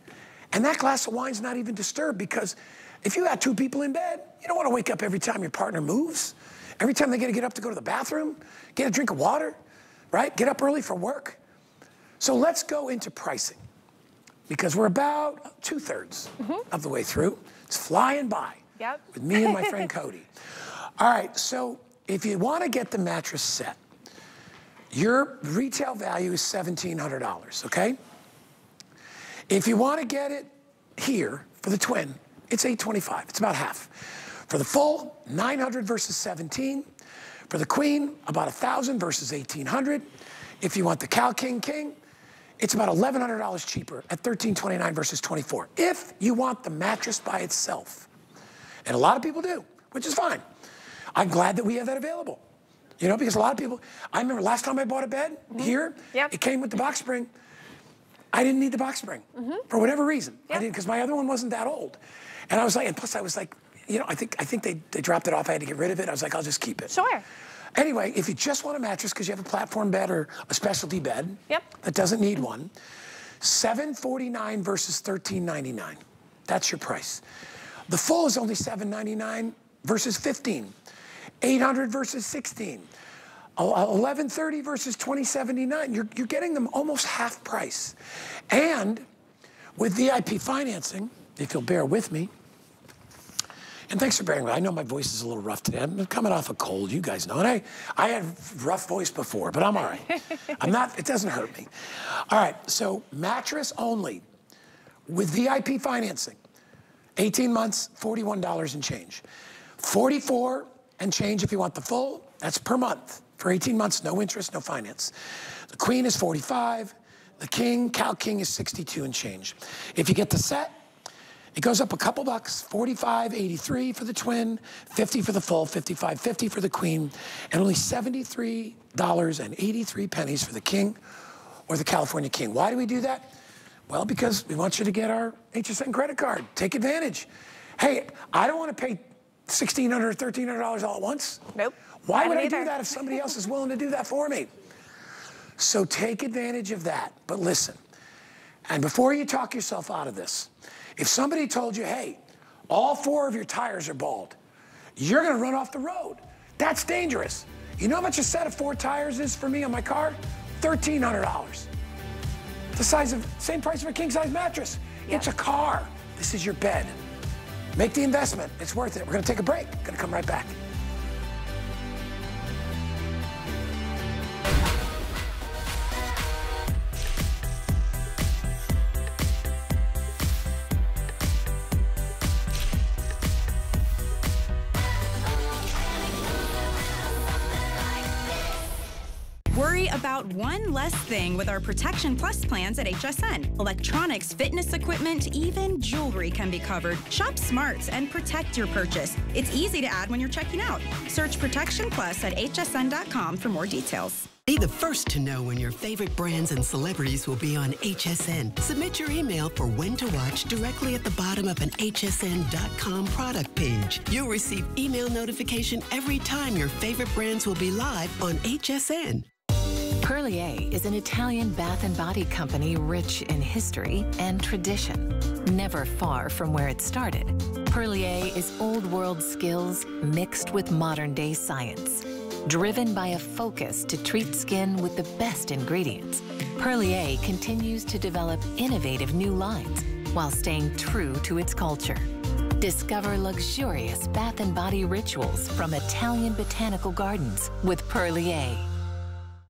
and that glass of wine's not even disturbed because if you got two people in bed, you don't want to wake up every time your partner moves. Every time they got to get up to go to the bathroom, get a drink of water, right? Get up early for work. So let's go into pricing because we're about two thirds mm -hmm. of the way through. It's flying by yep. with me and my friend Cody. All right, so if you want to get the mattress set, your retail value is $1,700, okay? If you want to get it here for the twin, it's 825. It's about half. For the full, 900 versus 17. For the queen, about 1,000 versus 1,800. If you want the Cal King King, it's about $1,100 cheaper at 1,329 versus 24. If you want the mattress by itself, and a lot of people do, which is fine. I'm glad that we have that available. You know, because a lot of people, I remember last time I bought a bed mm -hmm. here, yep. it came with the box spring. I didn't need the box spring mm -hmm. for whatever reason. Yep. I didn't, because my other one wasn't that old. And I was like, and plus I was like, you know, I think I think they, they dropped it off. I had to get rid of it. I was like, I'll just keep it. Sure. Anyway, if you just want a mattress because you have a platform bed or a specialty bed Yep. that doesn't need one, 749 versus 1399. That's your price. The full is only 799 versus 15. 800 versus 16. Uh, 1130 versus 2079. You're, you're getting them almost half price. And with VIP financing, if you'll bear with me, and thanks for bearing with me. I know my voice is a little rough today. I'm coming off a cold, you guys know. And I, I had rough voice before, but I'm all right. I'm not, it doesn't hurt me. All right, so mattress only with VIP financing. 18 months, $41 and change. 44 and change if you want the full, that's per month. For 18 months, no interest, no finance. The queen is 45. The king, Cal King is 62 and change. If you get the set, it goes up a couple bucks, 45, 83 for the twin, 50 for the full, 55, 50 for the queen, and only $73.83 pennies for the king or the California king. Why do we do that? Well, because we want you to get our HSN credit card. Take advantage. Hey, I don't want to pay 1,600 or $1,300 all at once. Nope. Why I would I do that if somebody else is willing to do that for me? So take advantage of that. But listen, and before you talk yourself out of this, if somebody told you, hey, all four of your tires are bald, you're gonna run off the road. That's dangerous. You know how much a set of four tires is for me on my car? $1,300. The size of, same price of a king size mattress. It's a car. This is your bed. Make the investment. It's worth it. We're gonna take a break. Gonna come right back. One less thing with our Protection Plus plans at HSN. Electronics, fitness equipment, even jewelry can be covered. Shop smart and protect your purchase. It's easy to add when you're checking out. Search Protection Plus at hsn.com for more details. Be the first to know when your favorite brands and celebrities will be on HSN. Submit your email for when to watch directly at the bottom of an hsn.com product page. You'll receive email notification every time your favorite brands will be live on HSN. Perlier is an Italian bath and body company rich in history and tradition, never far from where it started. Perlier is old world skills mixed with modern day science. Driven by a focus to treat skin with the best ingredients, Perlier continues to develop innovative new lines while staying true to its culture. Discover luxurious bath and body rituals from Italian botanical gardens with Perlier.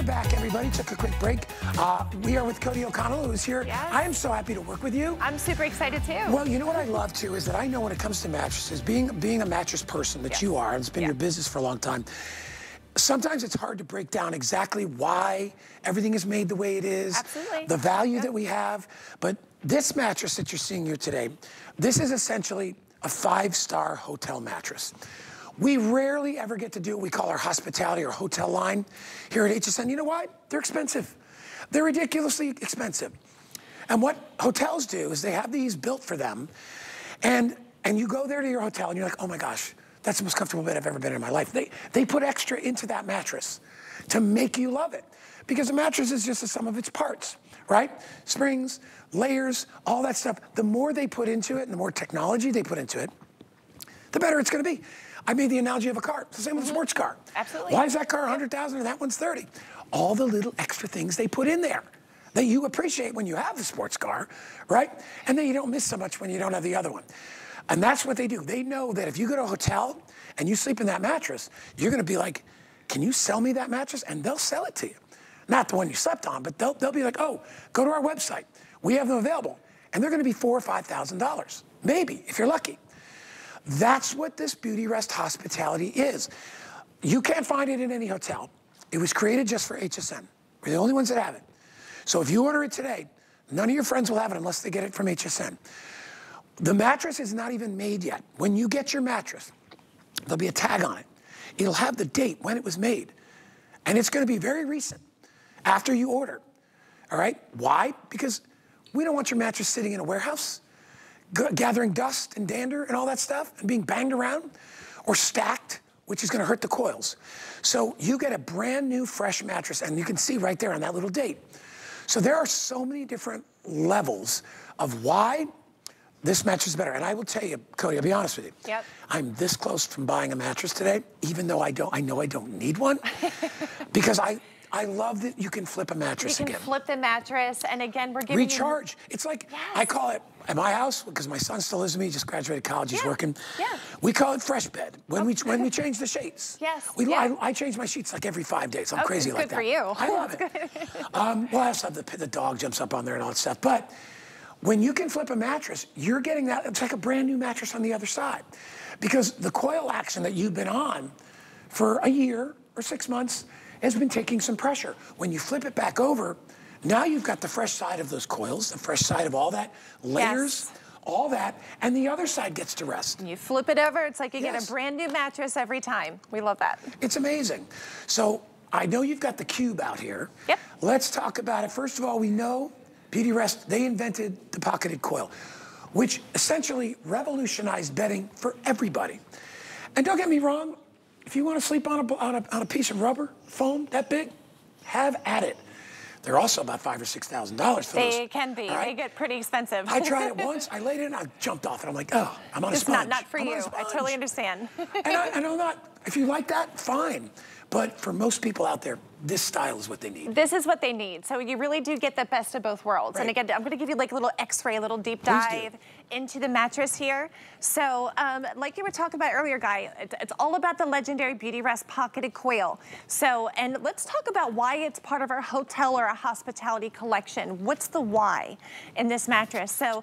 We're back, everybody. Took a quick break. Uh, we are with Cody O'Connell, who's here. Yes. I am so happy to work with you. I'm super excited too. Well, you know what I love too is that I know when it comes to mattresses, being being a mattress person that Yes. you are, and it's been Yeah. your business for a long time. Sometimes it's hard to break down exactly why everything is made the way it is, Absolutely. the value that we have. But this mattress that you're seeing here today, this is essentially a five-star hotel mattress. We rarely ever get to do what we call our hospitality or hotel line here at HSN. You know why? They're expensive. They're ridiculously expensive. And what hotels do is they have these built for them, and and you go there to your hotel and you're like, oh my gosh, that's the most comfortable bed I've ever been in my life. They they put extra into that mattress to make you love it, because a mattress is just the sum of its parts, right? Springs, layers, all that stuff. The more they put into it, and the more technology they put into it, the better it's going to be. I made the analogy of a car. It's the same with a mm-hmm. sports car. Absolutely. Why is that car 100,000 and that one's 30? All the little extra things they put in there that you appreciate when you have the sports car, right? And then you don't miss so much when you don't have the other one. And that's what they do. They know that if you go to a hotel and you sleep in that mattress, you're going to be like, can you sell me that mattress? And they'll sell it to you. Not the one you slept on, but they'll, they'll be like, oh, go to our website. We have them available. And they're going to be four or $5,000, maybe, if you're lucky. That's what this Beautyrest hospitality is. You can't find it in any hotel. It was created just for HSN. We're the only ones that have it. So if you order it today, None of your friends will have it unless they get it from HSN. The mattress is not even made yet. When you get your mattress, there'll be a tag on it. It'll have the date when it was made. And it's going to be very recent after you order. All right? Why? Because we don't want your mattress sitting in a warehouse, gathering dust and dander and all that stuff and being banged around or stacked, which is going to hurt the coils. So you get a brand new, fresh mattress, and you can see right there on that little date. So there are so many different levels of why this mattress is better. And I will tell you, Cody, I'll be honest with you. Yep. I'm this close from buying a mattress today, even though I don't I know I don't need one. because I I love that you can flip a mattress again. you can again. flip the mattress, and again, we're giving recharge. You... It's like yes. I call it at my house because my son still lives with me. He just graduated college. He's yeah. working. Yeah. We call it fresh bed when we when we change the sheets. Yes. We, yeah. I, I, change my sheets like every five days. I'm okay, crazy like that. good for you. I love it. um, well, I also have the the dog jumps up on there and all that stuff, but. When you can flip a mattress, you're getting that. It's like a brand new mattress on the other side. Because the coil action that you've been on for a year or six months has been taking some pressure. When you flip it back over, now you've got the fresh side of those coils, the fresh side of all that, layers. Yes all that, and the other side gets to rest. You flip it over, it's like you yes. get a brand new mattress every time. We love that. It's amazing. So I know you've got the cube out here. Yep. Let's talk about it. First of all, we know Beautyrest, they invented the pocketed coil, which essentially revolutionized bedding for everybody. And don't get me wrong, if you want to sleep on a, on a, on a piece of rubber foam that big, have at it. They're also about five or six thousand dollars for they those. They can be. Right? They get pretty expensive. I tried it once. I laid it in. I jumped off it. I'm like, oh, I'm on it's a sponge. not not for I'm you. I totally understand. and, I, and I'm not. If you like that, fine. But for most people out there, this style is what they need. This is what they need. So you really do get the best of both worlds. Right. And again, I'm going to give you like a little x-ray, a little deep dive into the mattress here. So um, like you were talking about earlier, Guy, it's all about the legendary Beautyrest pocketed coil. So, and let's talk about why it's part of our hotel or a hospitality collection. What's the why in this mattress? So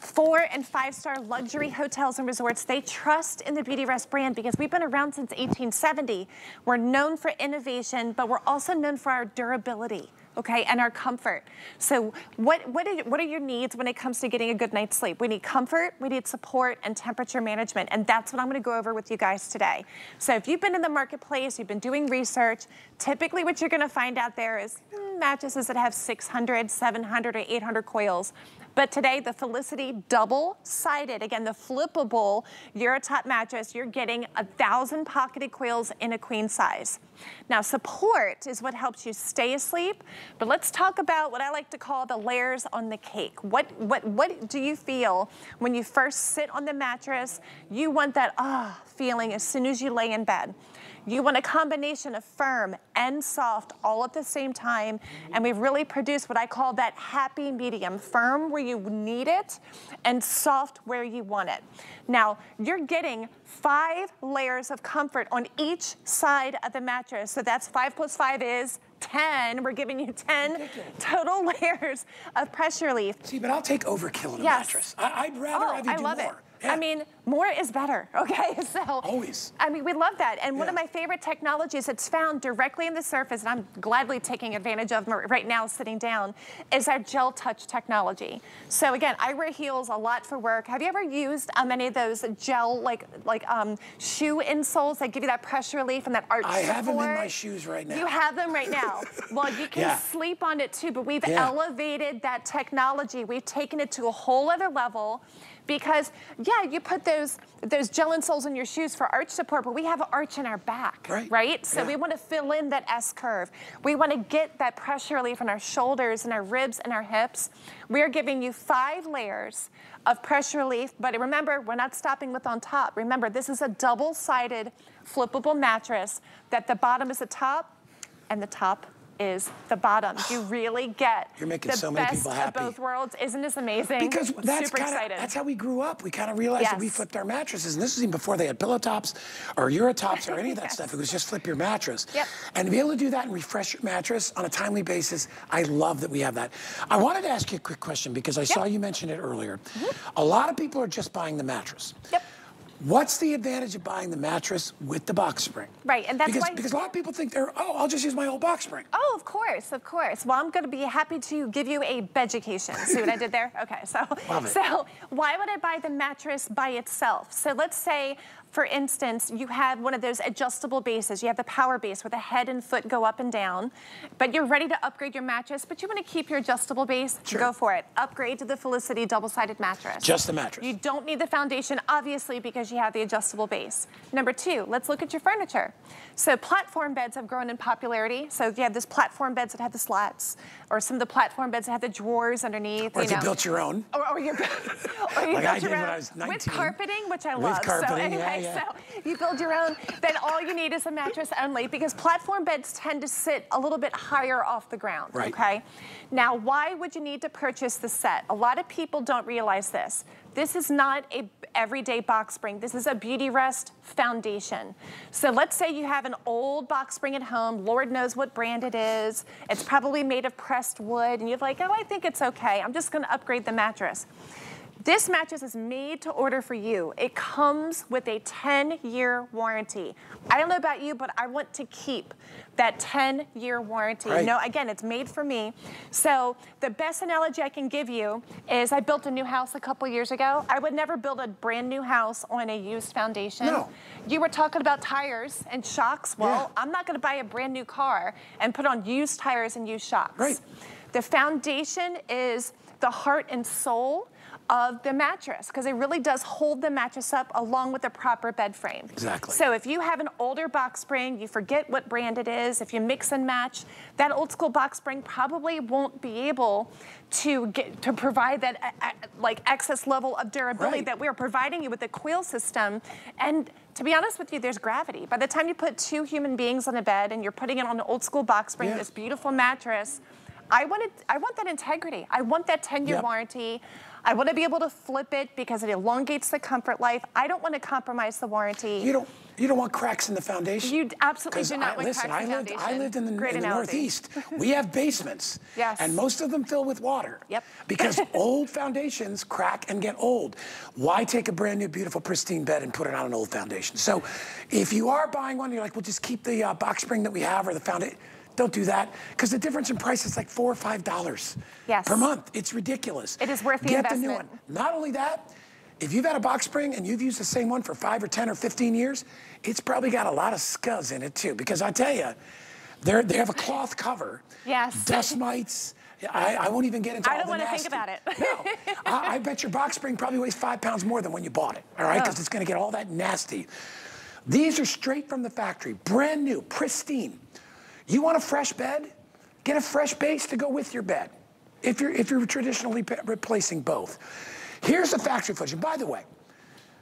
four and five star luxury hotels and resorts, they trust in the Beautyrest brand because we've been around since 1870. We're known for innovation, but we're also known for our durability okay, and our comfort. So what, what, are, what are your needs when it comes to getting a good night's sleep? We need comfort, we need support, and temperature management, and that's what I'm gonna go over with you guys today. So if you've been in the marketplace, you've been doing research, typically what you're gonna find out there is hmm, mattresses that have 600, 700, or 800 coils. But today, the Felicity double-sided, again, the flippable Eurotop mattress, you're getting a thousand pocketed coils in a queen size. Now, support is what helps you stay asleep, but let's talk about what I like to call the layers on the cake. What, what, what do you feel when you first sit on the mattress? You want that ah feeling as soon as you lay in bed. You want a combination of firm and soft all at the same time. And we've really produced what I call that happy medium. Firm where you need it and soft where you want it. Now, you're getting five layers of comfort on each side of the mattress. So that's five plus five is 10. We're giving you 10 total layers of pressure relief. See, but I'll take overkill in a yes. mattress. I would rather oh, have you I do love more. It. Yeah. I mean, more is better, okay? So Always. I mean, we love that. And yeah. one of my favorite technologies that's found directly in the surface, and I'm gladly taking advantage of right now sitting down, is our gel touch technology. So again, I wear heels a lot for work. Have you ever used um, any of those gel, like like um, shoe insoles that give you that pressure relief and that arch I support? have them in my shoes right now. You have them right now. well, you can yeah. sleep on it too, but we've elevated that technology. We've taken it to a whole other level because yeah, you put those those gel insoles in your shoes for arch support, but we have an arch in our back, right? right? So yeah. we want to fill in that S curve. We want to get that pressure relief in our shoulders and our ribs and our hips. We are giving you five layers of pressure relief, but remember, we're not stopping with on top. Remember, this is a double-sided flippable mattress that the bottom is the top and the top is the bottom. You really get You're making the so many best people happy. of both worlds. Isn't this amazing? Because that's super kinda, excited. That's how we grew up. We kind of realized yes. that we flipped our mattresses, and this is even before they had pillow tops or Eurotops or any of that yes. stuff. It was just flip your mattress. Yep. And to be able to do that and refresh your mattress on a timely basis, I love that we have that. I wanted to ask you a quick question because I yep. saw you mention it earlier. Mm -hmm. A lot of people are just buying the mattress. Yep. What's the advantage of buying the mattress with the box spring? Right, and that's because, why- because a lot of people think they're, oh, I'll just use my old box spring. Oh, of course, of course. Well, I'm going to be happy to give you a beducation. See what I did there? Okay, so Love it. so why would I buy the mattress by itself? So let's say, for instance, you have one of those adjustable bases. You have the power base where the head and foot go up and down, but you're ready to upgrade your mattress, but you want to keep your adjustable base. Sure. Go for it. Upgrade to the Felicity double-sided mattress. Just the mattress. You don't need the foundation, obviously, because you have the adjustable base. Number two, let's look at your furniture. So platform beds have grown in popularity. So you have this platform beds that have the slats, or some of the platform beds that have the drawers underneath. Or you if you built your own. Or, or you, or you Like built I your did when own I was with carpeting, which I With love. so carpeting, yeah, anyway, yeah. So you build your own. Then all you need is a mattress only because platform beds tend to sit a little bit higher off the ground. Right. Okay. Now, why would you need to purchase the set? A lot of people don't realize this. This is not a everyday box spring. This is a Beautyrest foundation. So let's say you have an old box spring at home. Lord knows what brand it is. It's probably made of pressed wood, and you're like, oh, I think it's okay. I'm just going to upgrade the mattress. This mattress is made to order for you. It comes with a 10-year warranty. I don't know about you, but I want to keep that 10-year warranty. Right. You know, again, it's made for me. So the best analogy I can give you is I built a new house a couple years ago. I would never build a brand new house on a used foundation. No. You were talking about tires and shocks. Well, Yeah. I'm not going to buy a brand new car and put on used tires and used shocks. Right. The foundation is the heart and soul of the mattress because it really does hold the mattress up along with the proper bed frame. Exactly. So if you have an older box spring, you forget what brand it is, if you mix and match, that old school box spring probably won't be able to get to provide that uh, like excess level of durability Right. that we're providing you with the coil system. And to be honest with you, there's gravity. By the time you put two human beings on a bed and you're putting it on an old school box spring, Yeah. this beautiful mattress, I want it, I want that integrity. I want that 10-year Yep. warranty. I want to be able to flip it because it elongates the comfort life. I don't want to compromise the warranty. You don't you don't want cracks in the foundation. You absolutely do not I, want listen, cracks in I the lived, I foundation. lived in the, Great in the. Northeast. We have basements. Yes. And most of them fill with water. Yep. Because old foundations crack and get old. Why take a brand new, beautiful, pristine bed and put it on an old foundation? So if you are buying one, you're like, well, just keep the uh, box spring that we have or the foundation. Don't do that because the difference in price is like four or five dollars Yes. per month. It's ridiculous. It is worth the Get the new one. Not only that, if you've had a box spring and you've used the same one for five or 10 or 15 years, it's probably got a lot of scuzz in it too. Because I tell you, they're, they have a cloth cover. Yes. Dust mites. I, I won't even get into I don't wanna think about it. no. I, I bet your box spring probably weighs five pounds more than when you bought it. All right? Because Oh. it's going to get all that nasty. These are straight from the factory, brand new, pristine. You want a fresh bed? Get a fresh base to go with your bed. If you're if you're traditionally replacing both. Here's the factory footage. And by the way,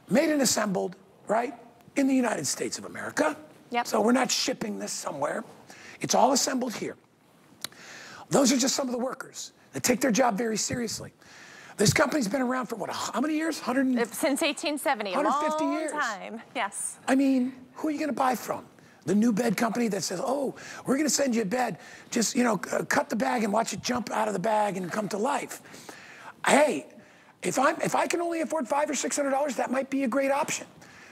made and assembled, right, in the United States of America. Yep. So we're not shipping this somewhere. It's all assembled here. Those are just some of the workers that take their job very seriously. This company's been around for what? How many years? 100. and- Since 1870, a 150 long years. time. Yes. I mean, who are you going to buy from? The new bed company that says, "Oh, we're going to send you a bed. Just you know, cut the bag and watch it jump out of the bag and come to life." Hey, if I'm if I can only afford five or six hundred dollars, that might be a great option.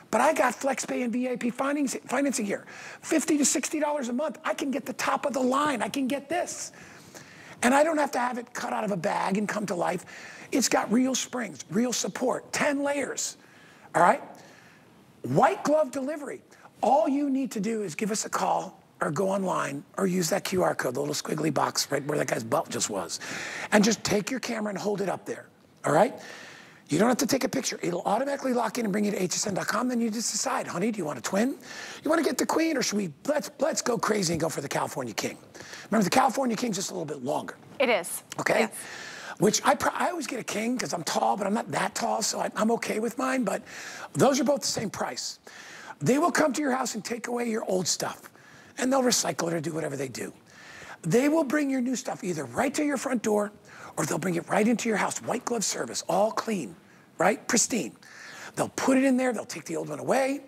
But I got FlexPay and VIP financing, here, fifty to sixty dollars a month. I can get the top of the line. I can get this, and I don't have to have it cut out of a bag and come to life. It's got real springs, real support, ten layers. All right. White glove delivery. All you need to do is give us a call or go online or use that QR code, the little squiggly box right where that guy's butt just was, and just take your camera and hold it up there. All right? You don't have to take a picture. It'll automatically lock in and bring you to hsn.com. Then you just decide, honey, do you want a twin? You want to get the queen, or should we let's let's go crazy and go for the California king? Remember, the California king's just a little bit longer. It is. Okay. Yes. Which I, I always get a king because I'm tall, but I'm not that tall, so I, I'm okay with mine. But those are both the same price. They will come to your house and take away your old stuff, and they'll recycle it or do whatever they do. They will bring your new stuff either right to your front door, or they'll bring it right into your house. White glove service, all clean, right, pristine. They'll put it in there. They'll take the old one away.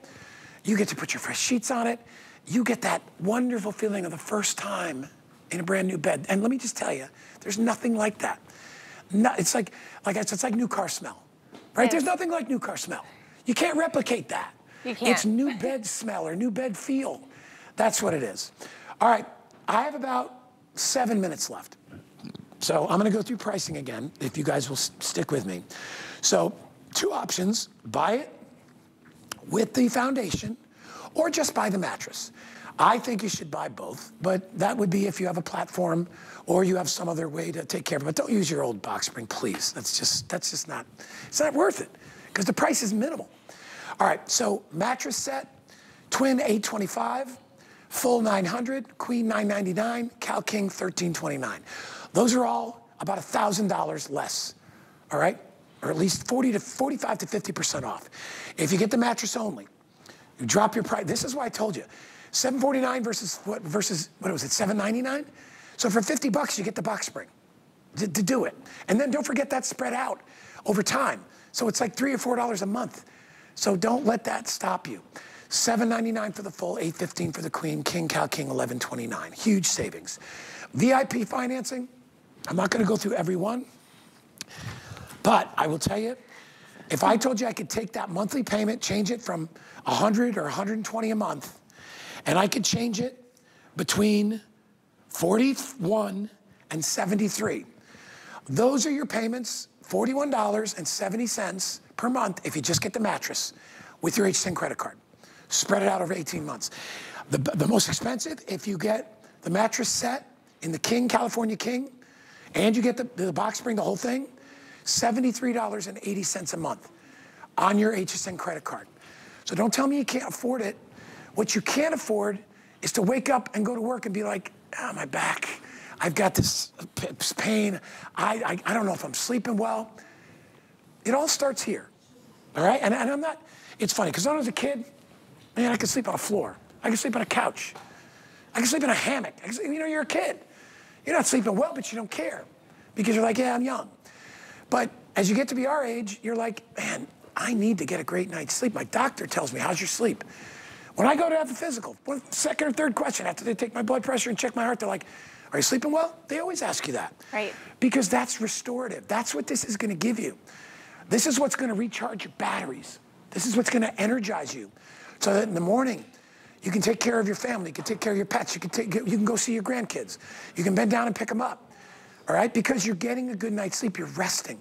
You get to put your fresh sheets on it. You get that wonderful feeling of the first time in a brand new bed. And let me just tell you, there's nothing like that. No, it's like, like I said, it's like new car smell, right? Yes. There's nothing like new car smell. You can't replicate that. You can't. It's new bed smell or new bed feel. That's what it is. All right, I have about seven minutes left. So I'm going to go through pricing again, if you guys will stick with me. So, two options buy it with the foundation or just buy the mattress. I think you should buy both, but that would be if you have a platform or you have some other way to take care of it. But don't use your old box spring, please. That's just that's just not it's not worth it because the price is minimal. All right, so mattress set, twin 825, full 900, queen 999, Cal King 1329. Those are all about $1,000 less, all right? Or at least 40 to 45 to 50% off. If you get the mattress only, you drop your price. This is why I told you. 749 versus what versus what was it, 799? So for 50 bucks, you get the box spring to, to do it. And then don't forget that spread out over time. So it's like three or four dollars a month. So don't let that stop you. 799 for the full, 815 for the queen, king, cal, king, 1129. Huge savings. VIP financing, I'm not gonna go through every one, but I will tell you, if I told you I could take that monthly payment, change it from 100 or 120 a month, and I could change it between 41 and 73. Those are your payments, $41.70 per month if you just get the mattress with your HSN credit card. Spread it out over 18 months. The, the most expensive, if you get the mattress set in the King, California King, and you get the, the box spring, the whole thing, $73.80 a month on your HSN credit card. So don't tell me you can't afford it. What you can't afford is to wake up and go to work and be like, ah, my back, I've got this pain. I, I, I don't know if I'm sleeping well. It all starts here, all right? And, and I'm not, it's funny, because when I was a kid, man, I could sleep on a floor. I could sleep on a couch. I could sleep in a hammock. I could sleep- you know, you're a kid. You're not sleeping well, but you don't care because you're like, yeah, I'm young. But as you get to be our age, you're like, man, I need to get a great night's sleep. My doctor tells me, how's your sleep? When I go to have a physical, one second or third question after they take my blood pressure and check my heart, they're like, are you sleeping well? They always ask you that. Right. Because that's restorative. That's what this is going to give you. This is what's going to recharge your batteries. This is what's going to energize you so that in the morning, you can take care of your family, you can take care of your pets, you can, take, you can go see your grandkids, you can bend down and pick them up, all right? Because you're getting a good night's sleep, you're resting.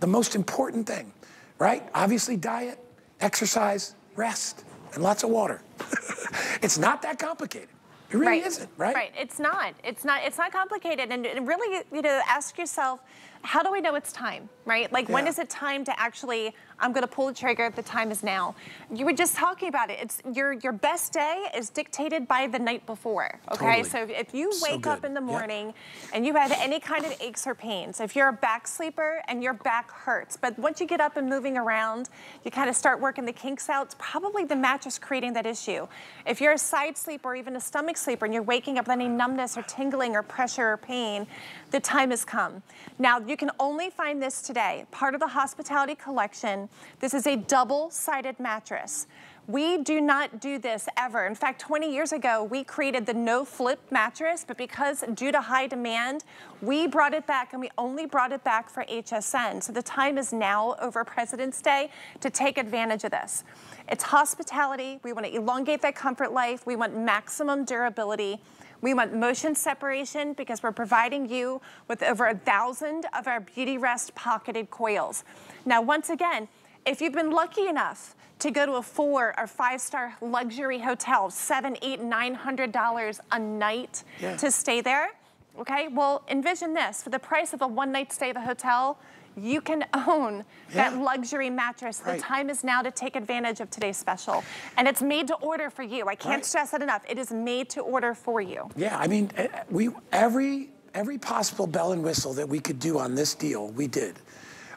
The most important thing, right? Obviously, diet, exercise, rest, and lots of water. it's not that complicated. It really isn't, right? Right. It's not. It's not. It's not complicated. And, and really, you know, ask yourself, how do I know it's time? Right? Like, when Yeah. is it time to actually? I'm going to pull the trigger. The time is now. You were just talking about it. It's your your best day is dictated by the night before. Okay. Totally. So if you So wake up in the morning and you have any kind of aches or pains, if you're a back sleeper and your back hurts, but once you get up and moving around, you kind of start working the kinks out. It's probably the mattress creating that issue. If you're a side sleeper or even a stomach sleeper and you're waking up with any numbness or tingling or pressure or pain, the time has come. Now, you can only find this today, part of the hospitality collection. This is a double-sided mattress. We do not do this ever. In fact, 20 years ago, we created the no flip mattress, but because due to high demand, we brought it back and we only brought it back for HSN. So the time is now over President's Day to take advantage of this. It's hospitality. We want to elongate that comfort life. We want maximum durability. We want motion separation because we're providing you with over a thousand of our Beautyrest pocketed coils. Now, once again, if you've been lucky enough to go to a four or five star luxury hotel, seven, eight, nine hundred dollars a night Yeah. to stay there, okay? Well, envision this for the price of a one night stay at the hotel, you can own that luxury mattress. Right. The time is now to take advantage of today's special. And it's made to order for you. I can't Right. stress it enough. It is made to order for you. Yeah, I mean, eh, we every every possible bell and whistle that we could do on this deal, we did.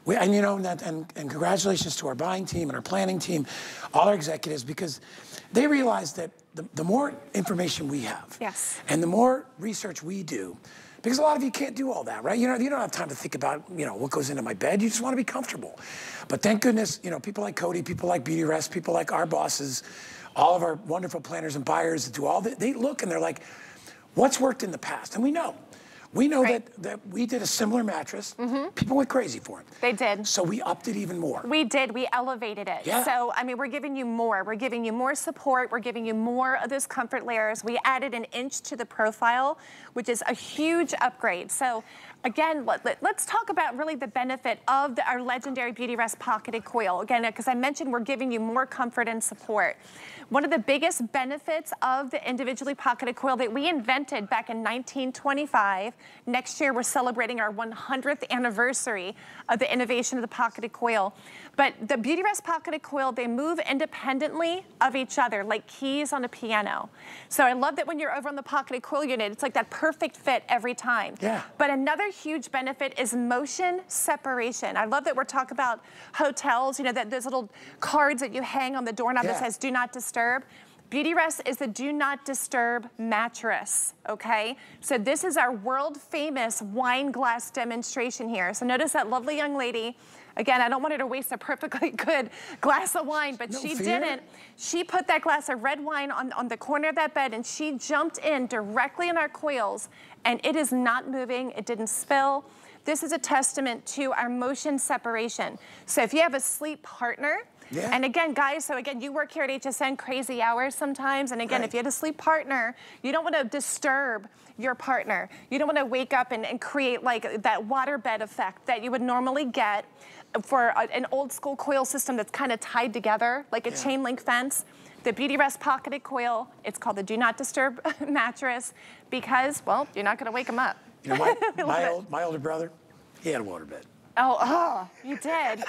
We, and you know, and, that, and, and congratulations to our buying team and our planning team, all our executives, because they realized that the, the more information we have, Yes. and the more research we do, because a lot of you can't do all that, right? You know, you don't have time to think about, you know, what goes into my bed. You just want to be comfortable. But thank goodness, you know, people like Cody, people like Beautyrest, people like our bosses, all of our wonderful planners and buyers that do all that, they look and they're like, what's worked in the past? And we know. We know Right. that, that we did a similar mattress. Mm-hmm. People went crazy for it. They did. So we upped it even more. We did. We elevated it. Yeah. So, I mean, we're giving you more. We're giving you more support. We're giving you more of those comfort layers. We added an inch to the profile, which is a huge upgrade. So, again, let, let, us talk about really the benefit of the, our legendary Beautyrest pocketed coil. Again, because I mentioned we're giving you more comfort and support. One of the biggest benefits of the individually pocketed coil that we invented back in 1925. Next year, we're celebrating our 100th anniversary of the innovation of the pocketed coil. But the Beautyrest pocketed coil, they move independently of each other, like keys on a piano. So I love that when you're over on the pocketed coil unit, it's like that perfect fit every time. Yeah. But another huge benefit is motion separation. I love that we're talking about hotels, you know, that those little cards that you hang on the doorknob that says do not disturb. Beautyrest is the do not disturb mattress, okay? So this is our world famous wine glass demonstration here. So notice that lovely young lady. Again, I don't want her to waste a perfectly good glass of wine, but No she fear. didn't. She put that glass of red wine on, on the corner of that bed and she jumped in directly in our coils and it is not moving, it didn't spill. This is a testament to our motion separation. So if you have a sleep partner, Yeah. and again, guys, so again, you work here at HSN crazy hours sometimes, and again, Right. if you had a sleep partner, you don't want to disturb your partner. You don't want to wake up and, and create like that waterbed effect that you would normally get for a- an old school coil system that's kind of tied together, like a Yeah. chain link fence. The Beautyrest pocketed coil, it's called the Do Not Disturb mattress because, well, you're not going to wake them up. You know, my, my, old, my older brother, he had a waterbed. Oh, oh, you did.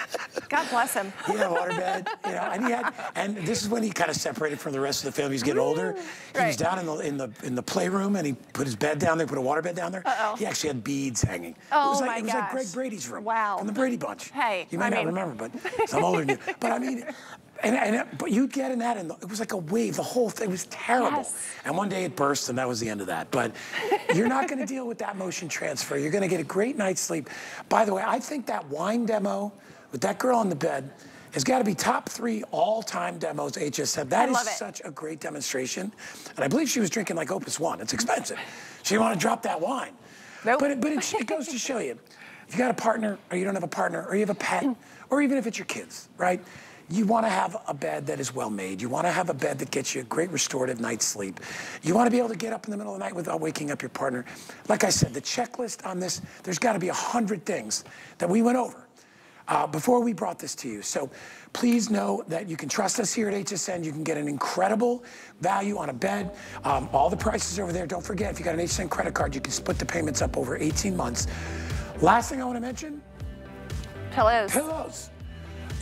God bless him. He had a waterbed, you know, and he had, and this is when he kind of separated from the rest of the family. He's getting mm, older. He was down in the in the in the playroom, and he put his bed down there, put a waterbed down there. Uh-oh. He actually had beads hanging. it Oh, was like, my It was like. Greg Brady's room. Wow. From the Brady Bunch. Hey, you might I not mean- remember, but I'm older than you. But I mean. And, and but you'd get in that, and it was like a wave. The whole thing was terrible. Yes. And one day it burst, and that was the end of that. But you're not going to deal with that motion transfer. You're going to get a great night's sleep. By the way, I think that wine demo with that girl on the bed has got to be top three all-time demos HSN. That I is it. such a great demonstration. And I believe she was drinking like Opus One. It's expensive. She didn't want to drop that wine. Nope. But, it, but it, it goes to show you, if you got a partner, or you don't have a partner, or you have a pet, or even if it's your kids, right? You want to have a bed that is well made. You want to have a bed that gets you a great restorative night's sleep. You want to be able to get up in the middle of the night without waking up your partner. Like I said, the checklist on this, there's got to be a hundred things that we went over uh, before we brought this to you. So please know that you can trust us here at HSN. You can get an incredible value on a bed. Um, all the prices are over there. Don't forget, if you got an HSN credit card, you can split the payments up over 18 months. Last thing I want to mention, Pillows. pillows.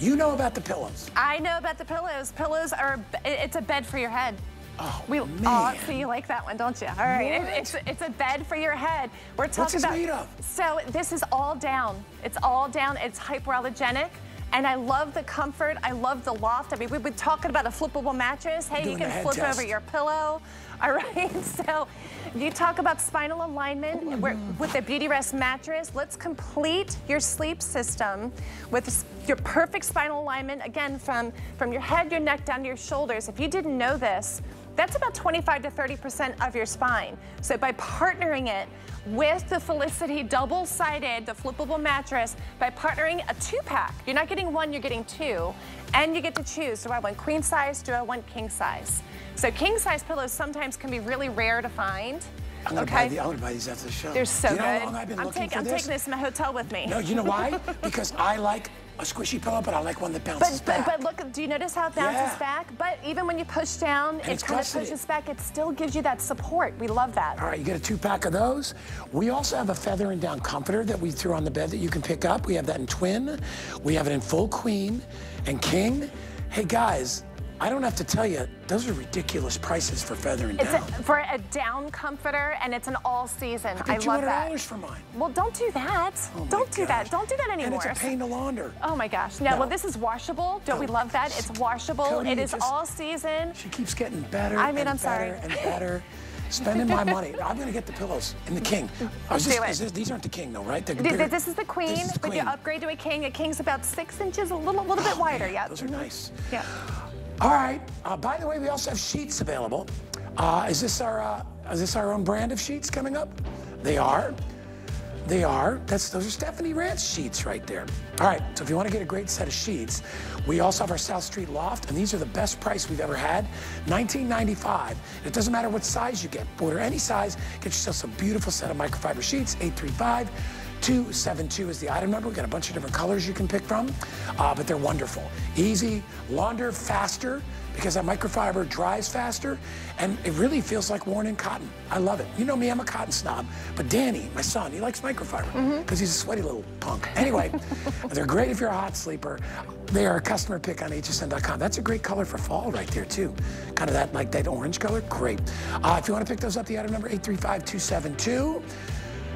You know about the pillows. I know about the pillows. Pillows are, it's a bed for your head. Oh, We, man. Oh, so you like that one, don't you? All right, It- it's, it's a bed for your head. We're talking this about. made of? So this is all down. It's all down. It's hypoallergenic. And I love the comfort. I love the loft. I mean, we've been talking about a flippable mattress. Hey, you can flip test. over your pillow. All right, so you talk about spinal alignment Oh with the Beautyrest mattress. Let's complete your sleep system with your perfect spinal alignment. Again, from, from your head, your neck, down to your shoulders. If you didn't know this, that's about 25 to 30% of your spine. So by partnering it with the Felicity double-sided, the flippable mattress, by partnering a two-pack, you're not getting one, you're getting two, and you get to choose, do I want queen size, do I want king size? So king size pillows sometimes can be really rare to find. I'm gonna, okay? buy, the, I'm gonna buy these after the show. They're so you know good. how long I've been I'm, looking take- for I'm this? taking this in my hotel with me. No, you know why? because I like a squishy pillow, but I like one that bounces But, but, back. but look, do you notice how it bounces Yeah. back? But even when you push down, And it kind of pushes back. It still gives you that support. We love that. All right, you get a two pack of those. We also have a feather and down comforter that we threw on the bed that you can pick up. We have that in twin. We have it in full queen and king. Hey guys, I don't have to tell you, those are ridiculous prices for feather and It's a, down. for a down comforter, and it's an all season. I I love that. $200 for mine. Well, don't do that. Oh don't do that. Don't do that And anymore. it's a pain to launder. Oh my gosh. No, No. well, this is washable. Don't we love that? It's washable. Cody, it is just- all season. She keeps getting better I mean, and I'm sorry. better and better. Spending my money. I'm gonna get the pillows and the king. This- do it. is this- these aren't the king though, right? This is the queen, This is the but you queen. upgrade to a king. A king's about six inches, a little, little bit oh, wider. Yeah. Those are nice. Yeah. All right. Uh, by the way, we also have sheets available. Uh, is this our uh, is this our own brand of sheets coming up? They are. They are. That's those are Stephanie Rance sheets right there. All right. So if you want to get a great set of sheets, we also have our South Street loft, and these are the best price we've ever had. 19.95. It doesn't matter what size you get. Order any size. Get yourself some beautiful set of microfiber sheets. 835. 272 is the item number. We've got a bunch of different colors you can pick from, uh, but they're wonderful. Easy, launder, faster, because that microfiber dries faster, and it really feels like worn-in cotton. I love it. You know me, I'm a cotton snob, but Danny, my son, he likes microfiber because mm -hmm. he's a sweaty little punk. Anyway, they're great if you're a hot sleeper. They are a customer pick on hsn.com. That's a great color for fall right there, too. Kind of that, like that orange color, great. Uh, if you want to pick those up, the item number 835-272.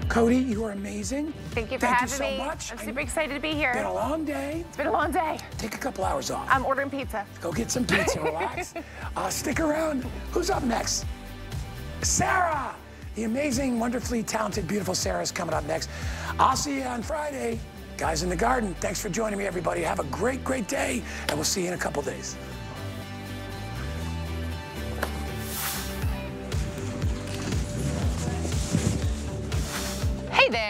Cody, you are amazing. Thank you for Thank having you so me. much. I'm super excited to be here. It's been a long day. It's been a long day. Take a couple hours off. I'm ordering pizza. Go get some pizza, relax. uh, stick around. Who's up next? Sarah! The amazing, wonderfully talented, beautiful Sarah is coming up next. I'll see you on Friday. Guys in the Garden, thanks for joining me, everybody. Have a great, great day, and we'll see you in a couple days. There.